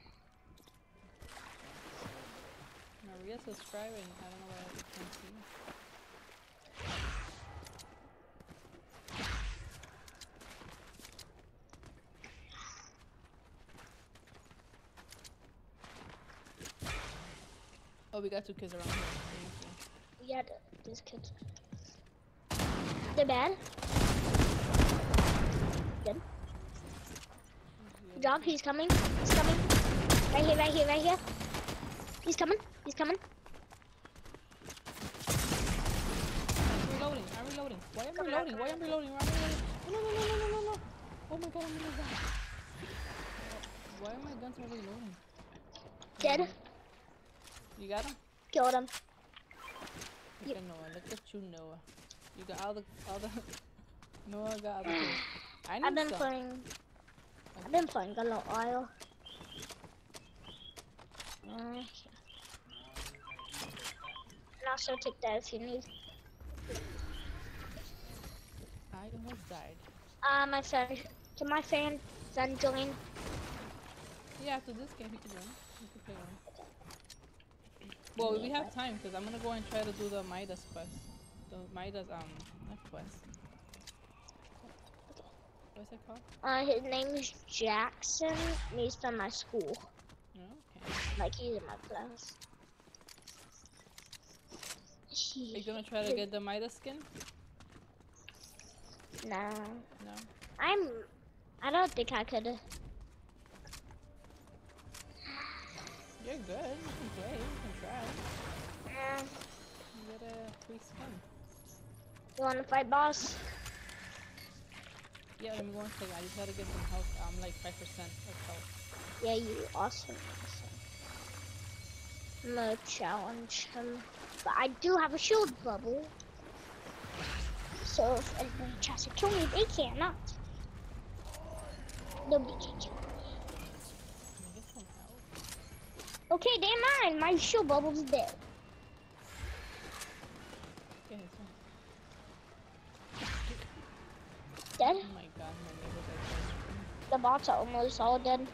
Maria subscribing. I don't know why I can't see. We got two kids around here. Yeah, th- these kids. They're bad. Good. Good job. He's coming. He's coming. Right here. Right here. Right here. He's coming. He's coming. I'm reloading. I'm reloading. Why am I reloading? Why am I reloading? Why am I reloading? No, no, no, no, no, no, no. Oh my god, I'm gonna die. Why are my guns not reloading? Dead. You got him? Killed him. Look Yep. at Noah. Look at you, Noah. You got all the, all the. Noah got all the. I need I've been some. playing. I've been playing a little while. Uh, and also take that if you need. I almost died. Uh, my friend. Can my fan friend join? Yeah, after this game, he can join. He can play one. Well, we have time because I'm gonna go and try to do the Midas quest. The Midas um not quest. What's it called? Uh, his name is Jackson. and He's from my school. No, okay. Like he's in my class. Are you gonna try to get the Midas skin? no, No. I'm. I don't think I could. You're good. You can play. You can try. Uh, You get a free skin. you want to fight, boss? Yeah, let me and check. I just gotta get some health. I'm like 5% of health. Yeah, you awesome. awesome. I'm gonna challenge him, but I do have a shield bubble. So if anybody tries to kill me, they cannot. Nobody can kill me. Can I get some health? Okay, they're mine. My shield bubble's dead. Dead. Oh my god, my neighbors are The bots are almost all dead.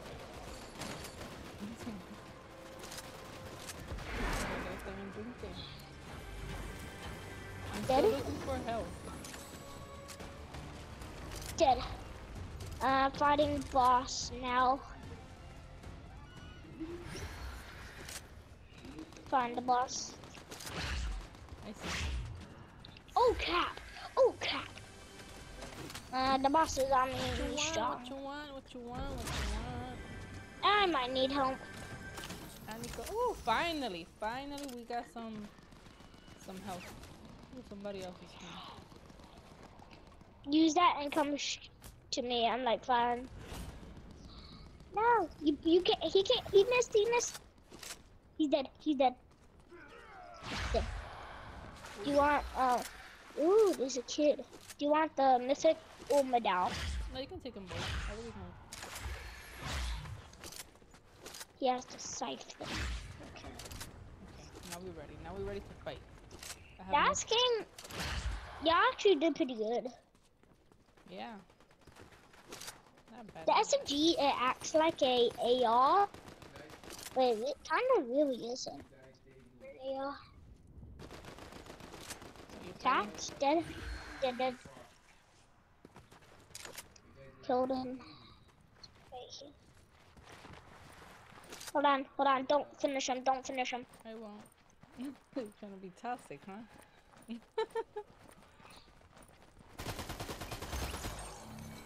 I'm Daddy? looking for help. Dead. Uh, fighting boss now. Find the boss. I see. Oh cap! Oh cap! Uh, the boss is on me. What you want? What you want? What you want? What you want? I might need help. Oh, finally, finally, we got some, some help. Ooh, somebody else is here. Use that and come sh- to me. I'm like fine. No, you you can't. He can't. He missed. He missed. He's dead. He's dead. Do you want? Uh, ooh, there's a kid. Do you want the mythic or medal? No, you can take them both. I really can. He has to siphon. Okay. Okay, now we're ready. Now we're ready to fight. Last game, y'all actually did pretty good. Yeah. Not bad. The SMG, it acts like a AR, but it kind of really isn't. AR. Are you fighting? Taps, dead, dead, dead. Killed him. Hold on, hold on, don't finish him, don't finish him. I won't. it's gonna be toxic, huh?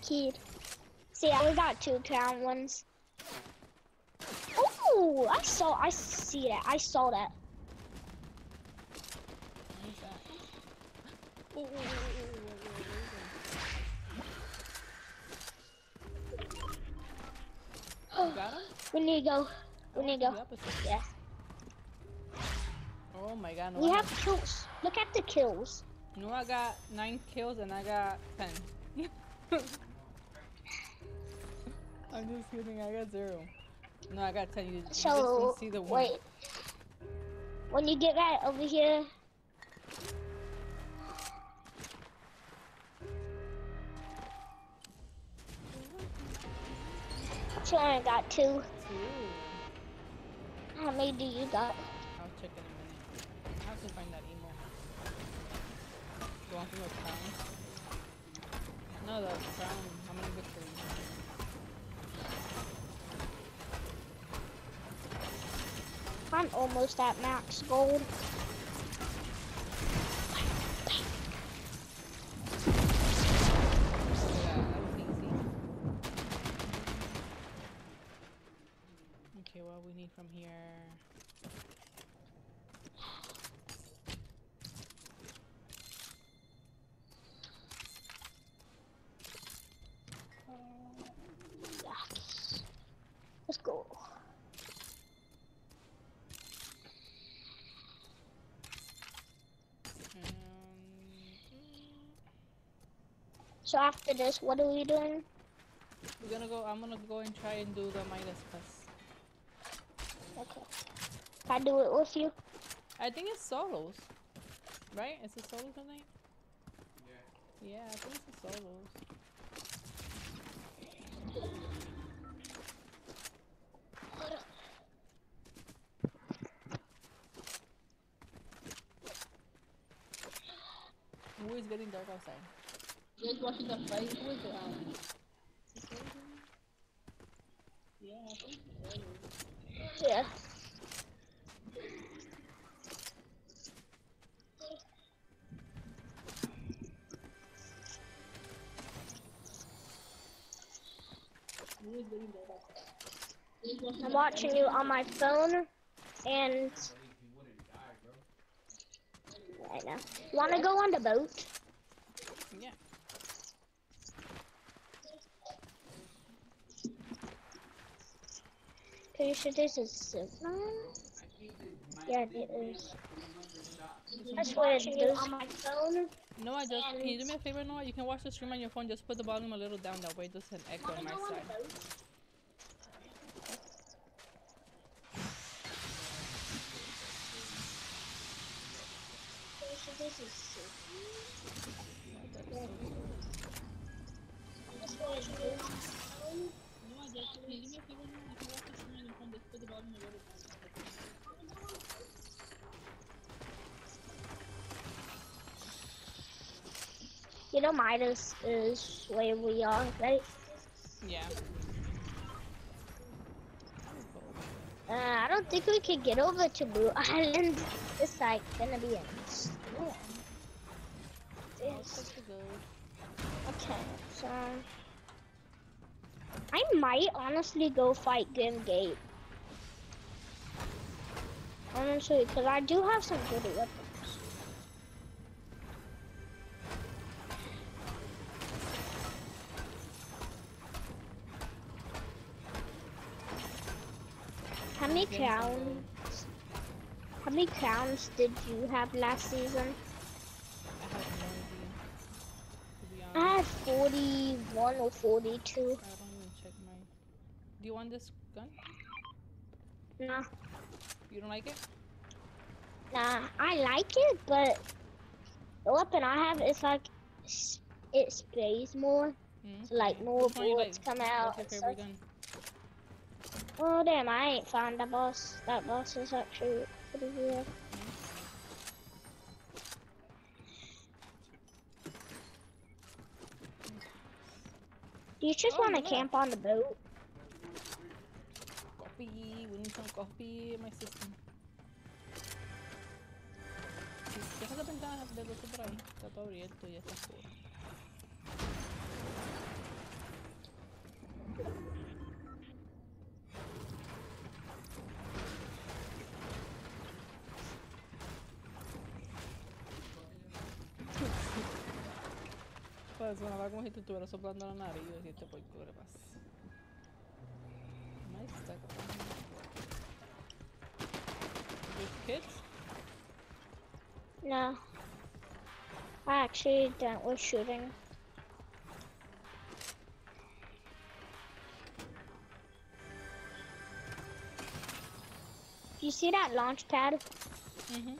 Kid. See, I only got two crown ones. Oh, I saw, I see that, I saw that. What's You got him? We need to go, we need to go. to the opposite. Yeah. Oh my god, no, We I have kills. Look at the kills. No, I got nine kills and I got ten. I'm just kidding. I got zero. No, I got ten. You, you just So, didn't see the one. wait. When you get that over here, so I got two. Two. How many do you got? I'll check in a minute. I have to find that email. Going from the crown. No, the crown. How many victories? I'm almost at max gold. Yeah, that was easy. Okay, what we need from here? Yes. Let's go. Um, So after this, what are we doing? we're gonna go. I'm gonna go and try and do the Midas quest. Okay. Can I do it with you? I think it's solos, right? It's a solo tonight. Yeah. Yeah, I think it's a solos. Ooh, it's getting dark outside. Watching the fight? Who is it? Um, yeah, I think it's solos. Yeah. Ooh, it's getting dark outside. I'm watching you on my phone, and I now. Want to go on the boat? Yeah. Pretty sure this is Superman. Yeah, it is. That's what it is. on my phone. Noah, just can you do me a favor, Noah? You can watch the stream on your phone. Just put the volume a little down. That way it doesn't echo on my side. Pretty sure this is Superman. That's what it is. Noah, just can you do me a favor, Noah? You can watch the stream on your phone. Just put the volume a little down. You know, Midas is where we are, right? Yeah. Uh, I don't think we can get over to Blue Island. It's like gonna be a storm. This. Okay, so I might honestly go fight Grim Gate. Honestly, because I do have some good weapons. How many Games on the- crowns? How many crowns did you have last season? I have no idea. To be I honest, had 41 or 42. I don't even check my. Do you want this gun? Nah, You don't like it? nah, I like it, but the weapon I have is like it sprays more, Mm. so like more Which bullets like? come out. What's your favorite stuff. gun? Oh damn, I ain't found the boss. That boss is actually pretty weird. Do you just Oh, want to camp on the boat? Coffee. Coffee in my system. Sí, Deja la ventana de los por ahí. Está todo abierto y ya está sonaba como si te estuviera soplando la nariz y decirte por. Nice stack kids? No. I actually done was shooting. You see that launch pad? Mm-hmm.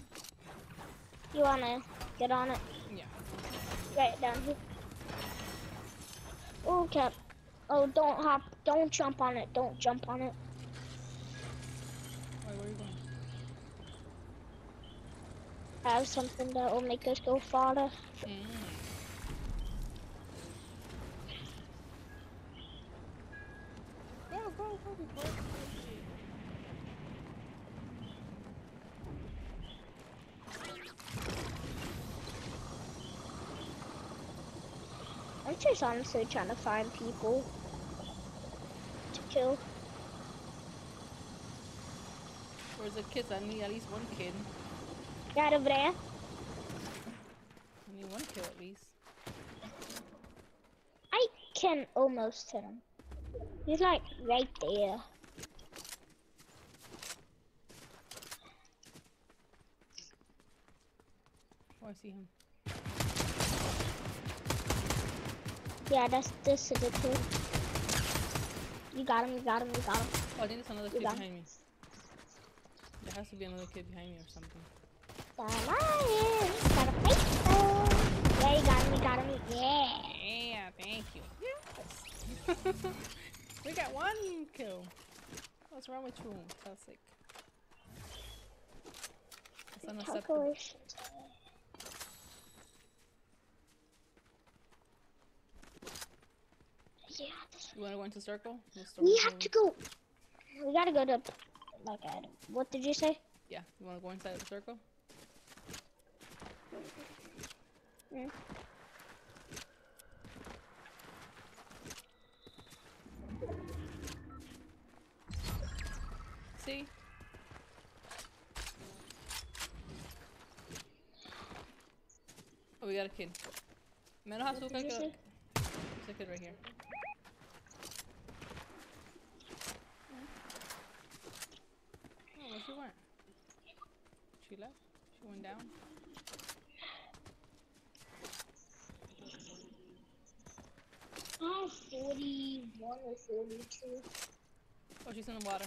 You wanna get on it? Yeah. Right down here. Oh, Cap. Oh, don't hop. Don't jump on it. Don't jump on it. Wait, where are you going? I have something that will make us go farther. Mm. Go, go. I'm just honestly trying to find people to kill. Where's the kids? I need at least one kid. Right over there. I need one kill at least. I can almost hit him. He's like right there. Oh, I see him. Yeah, that's this is the kid. You got him, you got him, you got him. Oh, I think there's another You kid behind me. There has to be another kid behind me or something. Lion, gotta fight though. Yeah, you got him, you got him, yeah. Yeah, thank you. Yes. we got one kill. What's wrong with you, Toxic? It's unacceptable. Yeah, You wanna go into circle? We'll we have you. to go. We gotta go to, like, what did you say? Yeah, you wanna go inside the circle? Mm. See? Oh, we got a kid. What did you que... say? There's a kid right here. Oh, where she went? She left? She went down? I have 41 or 42. Oh, she's in the water.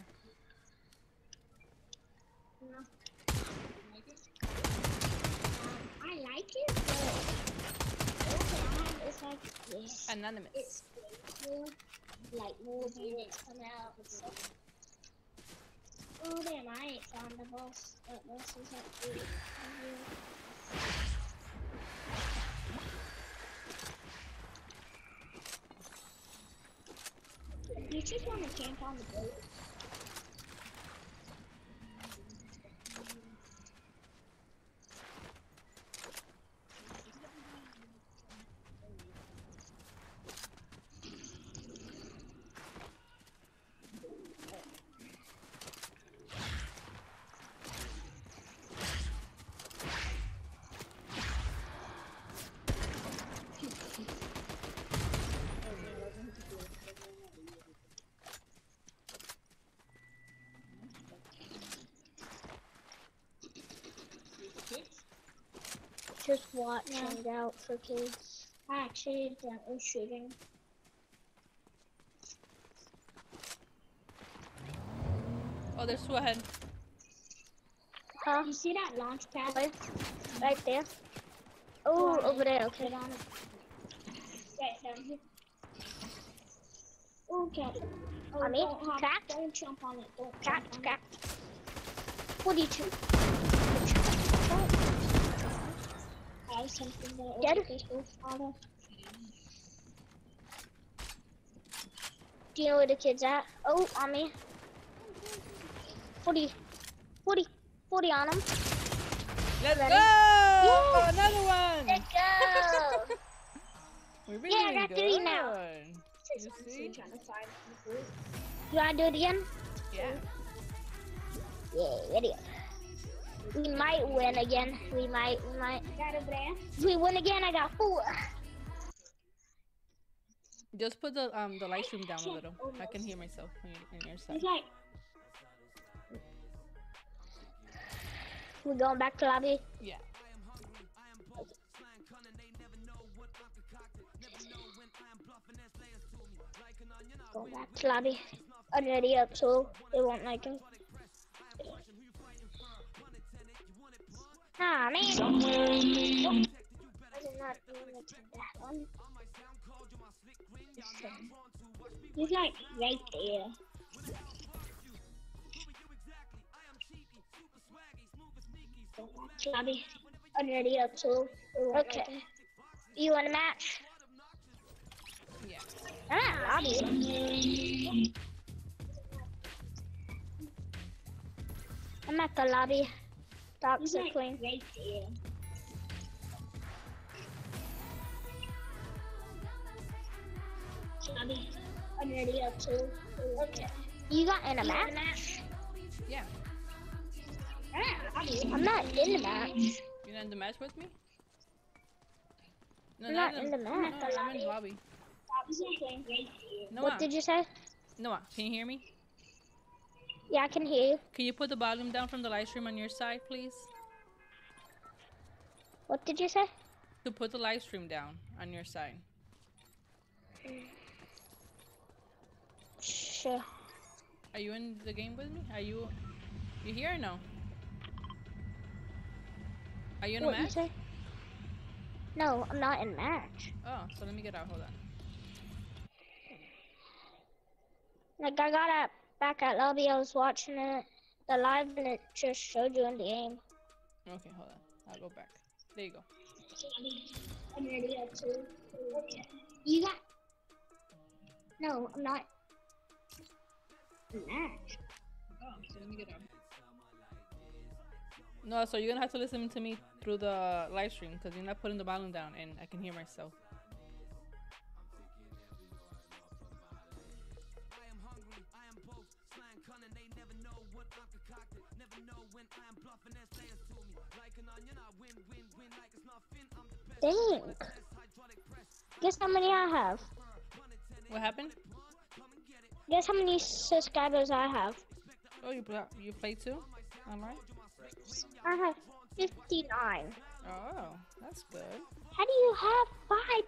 No. Like? Um, I like it, but also I have it's like this. Anonymous. It's like more bullets come out and stuff. Oh damn, I ain't found the boss. That boss is actually You just want to camp on the boat. Just watching out for kids. I actually that was shooting. Oh, there's two ahead. Huh? You see that launch pad? Right, right there. Oh, oh over there. Okay. Get on it. Right down here. Okay. Oh, On me? don't hop- Crack? Don't jump on it. Don't Crack, jump on crack. 42. It. Have something that Dead? this will. Do you know where the kid's at? Oh, on me. 40. 40. 40 on him. Let's Ready? go! Yeah. Another one! Let's go! We're Yeah, I really got three now. good. You see? Trying to find you wanna do it again? Yeah. Yeah, idiot. We might win again. We might, we might. Got over there. If we win again, I got four. Just put the um the light stream down a little. I can hear myself on your, on your side. Okay. We're going back to lobby. Yeah. Going back to lobby. Already up, so they won't like him. Ah, man. Somewhere in the I did not mean to that one. He's like right there. Lobby. Already up, so they won't Okay. him. You want a match? Yeah. Ah, lobby. I'm at the lobby. Dogs He's are like right there. Lobby. Already up, so okay. You got in a match? Yeah. Ah. I'm not in the match. You not in the match with me? No, I'm not in the match. No, I'm in the lobby. He's like right there. What did you say? Noah, can you hear me? Yeah, I can hear you. Can you put the volume down from the live stream on your side, please? What did you say? To put the live stream down on your side. Sure. Are you in the game with me? Are you you here or no? Are you in a What you match? say? No, I'm not in match. Oh, so let me get out. Hold on. Like I got at back at lobby, I was watching it, the live, and it just showed you in the game. Okay, hold on. I'll go back. There you go. I'm ready up too. Okay. You got? No, I'm not. in match. Oh, so let me get out. No, so you're gonna have to listen to me through the live stream because you're not putting the volume down and I can hear myself. Dang. Guess how many I have? What happened? Guess how many subscribers I have? Oh, you pla- you play too? Online? I have 59. Oh, that's good. How do you have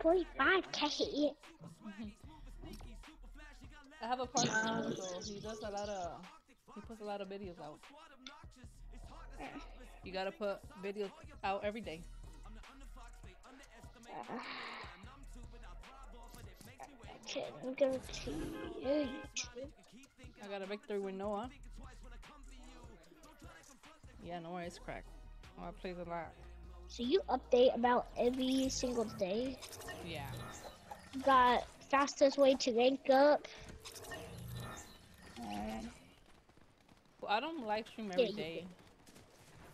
5.5k? I have a partner, so he does a lot of he puts a lot of videos out. You gotta put videos out every day. Okay, let me go to YouTube. I got a victory with Noah. Yeah, Noah is cracked. Noah plays a lot. So you update about every single day. Yeah. Got fastest way to rank up. Uh, Well, I don't live stream every day.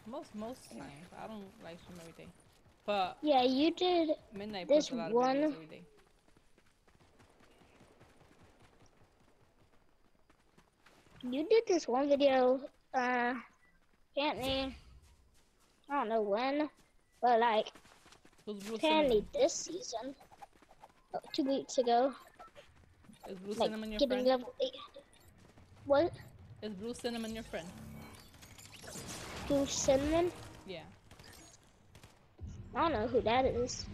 Most most times I don't live stream every day. But yeah, you did. midnight This puts a lot one- of every day. You did this one video. Uh, apparently, I don't know when, but like apparently this season, uh, two weeks ago, Is Blue like Cinnamon your friend? level eight. What? Is Blue Cinnamon your friend? King Cinnamon? Yeah. I don't know who that is.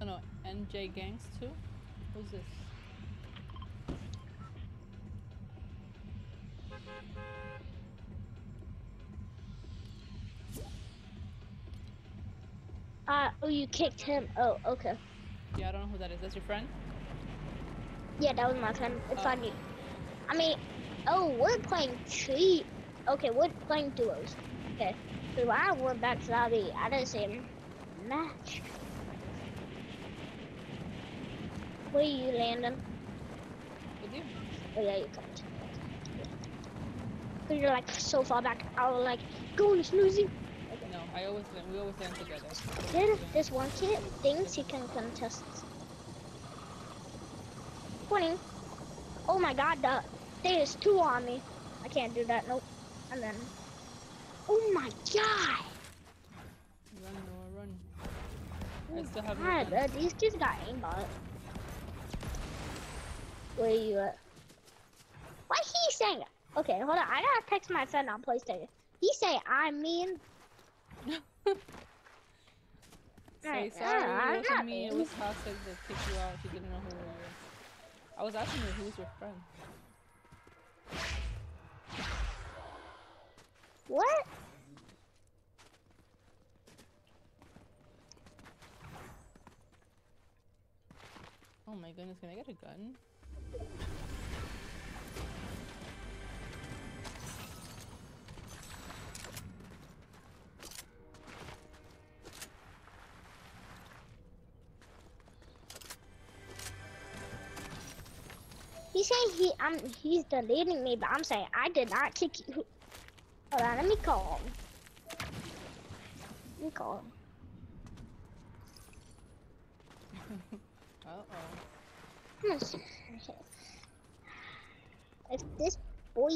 I know, NJ Gangs too? Who's this? Uh, oh, you kicked him. Oh, okay. Yeah, I don't know who that is. That's your friend? Yeah, that was my friend. It's oh. on you. I mean, oh, we're playing cheat. Okay, we're playing duos. Okay. So I went back to lobby, I didn't see him. Match. Where you landing? With you? Oh yeah, you coming. Cause you're like so far back. I was like, go to snoozy. No, I always land, we always land together. Then this one kid thinks he can contest. 20. Oh my god, the, there's two on me. I can't do that, nope. And then, oh my god. Run, Noah, run. I still have God, your uh, these kids got aimbot. Where you at? Why he saying? Okay, hold on. I gotta text my friend on PlayStation. He say I'm mean. Say sorry, I'm it wasn't me, it was Toxic that kicked you out. She didn't know who you were. I was asking you who's your friend. What? Oh my goodness, can I get a gun? He saying he I'm he's deleting me, but I'm saying I did not kick you. Hold on, let me call him. Let me call him. Uh oh. I'm gonna s- If this boy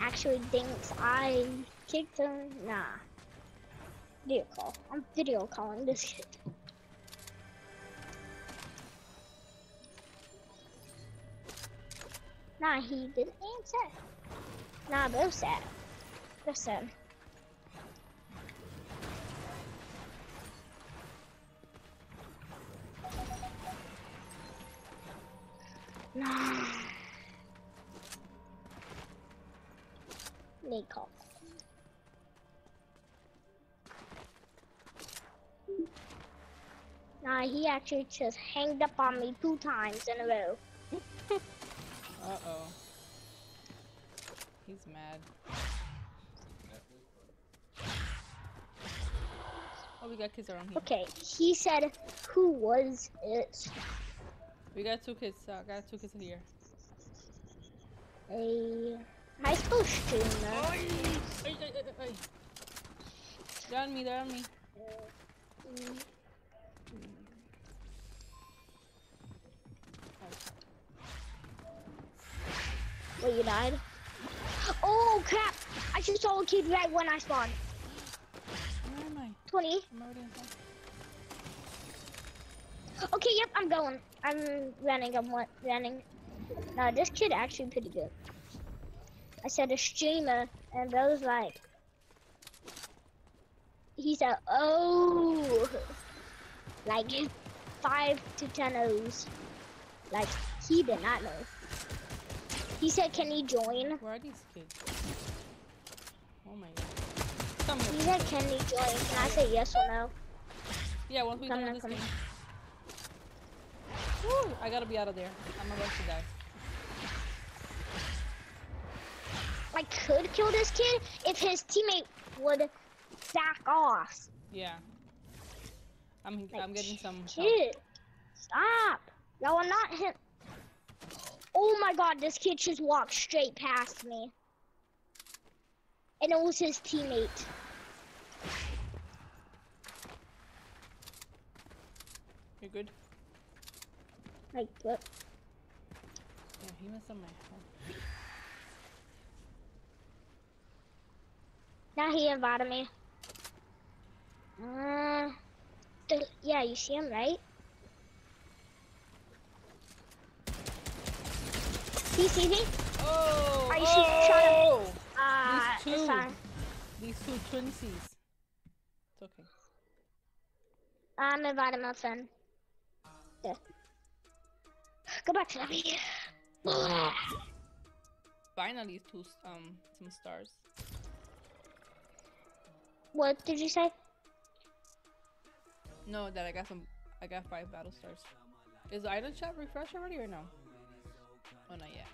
actually thinks I kicked him, nah. Video call. I'm video calling this kid. Nah, he didn't answer. Nah, they're sad. Nah. Need call. Nah, he actually just hanged up on me two times in a row. Uh oh. He's mad. Oh, we got kids around here. Okay, he said, who was it? We got two kids. Uh, got two kids here. A high school. Ay, ay, ay, ay, ay. They're on me, they're on me. Mm, Wait, you died? Oh crap! I just saw a kid right when I spawned. Where am I? 20. I'm already. Okay, yep, I'm going. I'm running, I'm running. No, this kid actually pretty good. I said a streamer, and Bro was like, he said, oh, like five to ten O's. Like, he did not know. He said, can he join? Where are these kids? Oh my god. He said, can he join? Can I say yes or no? Yeah, once we Come done come this game. Woo! I gotta be out of there. I'm about to die. I could kill this kid if his teammate would back off. Yeah. I'm I'm getting some help. Kid, stop. Y'all are not him. Oh my god, this kid just walked straight past me. And it was his teammate. You're good? Like, what? Yeah, he messed up my health. Now he invited me. Uh, the, yeah, you see him, right? He see me? Oh! Are you shooting- shot him? oh! Ah, These two. These two twinsies. It's okay. I'm inviting my friend. Yeah. Go back to me. Finally, two um some stars. What did you say? No, that I got some. I got five battle stars. Is the item shop refresh already or no? Oh, not yet.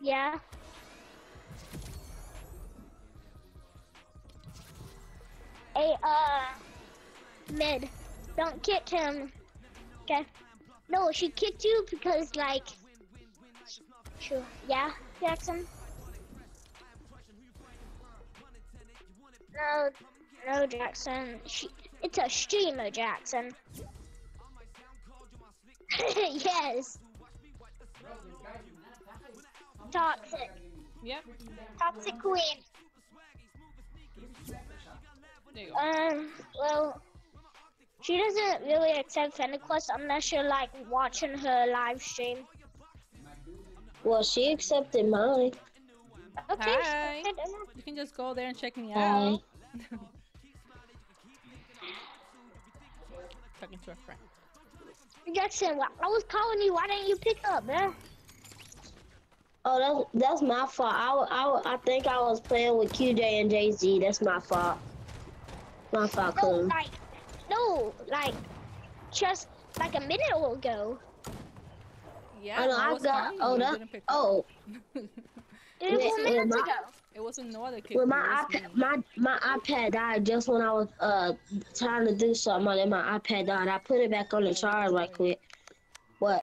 Yeah. Hey, uh, mid, don't kick him. Okay. No, she kicked you because like. Sure. Yeah, Jackson. No, no, Jackson. She, it's a streamer, Jackson. yes. Toxic. Yep. Toxic queen. There you go. Um, well, she doesn't really accept friend requests unless you're like watching her live stream. Well, she accepted mine. Okay. Hi. Uh, you can just go there and check me Hi. out. Talking to a friend. Jackson, I was calling you. Why didn't you pick up, man? Oh, that's that's my fault. I, I, I think I was playing with QJ and Jay Z. That's my fault. My fault, No, Coon. like, no, like, just like a minute ago. Yeah, I no, I I was got. Oh, you, you that. didn't pick up. Oh, It was four minutes ago. It wasn't no other kid. well, my iPad, my my iPad died just when I was uh trying to do something, and my iPad died. I put it back on the charge right quick.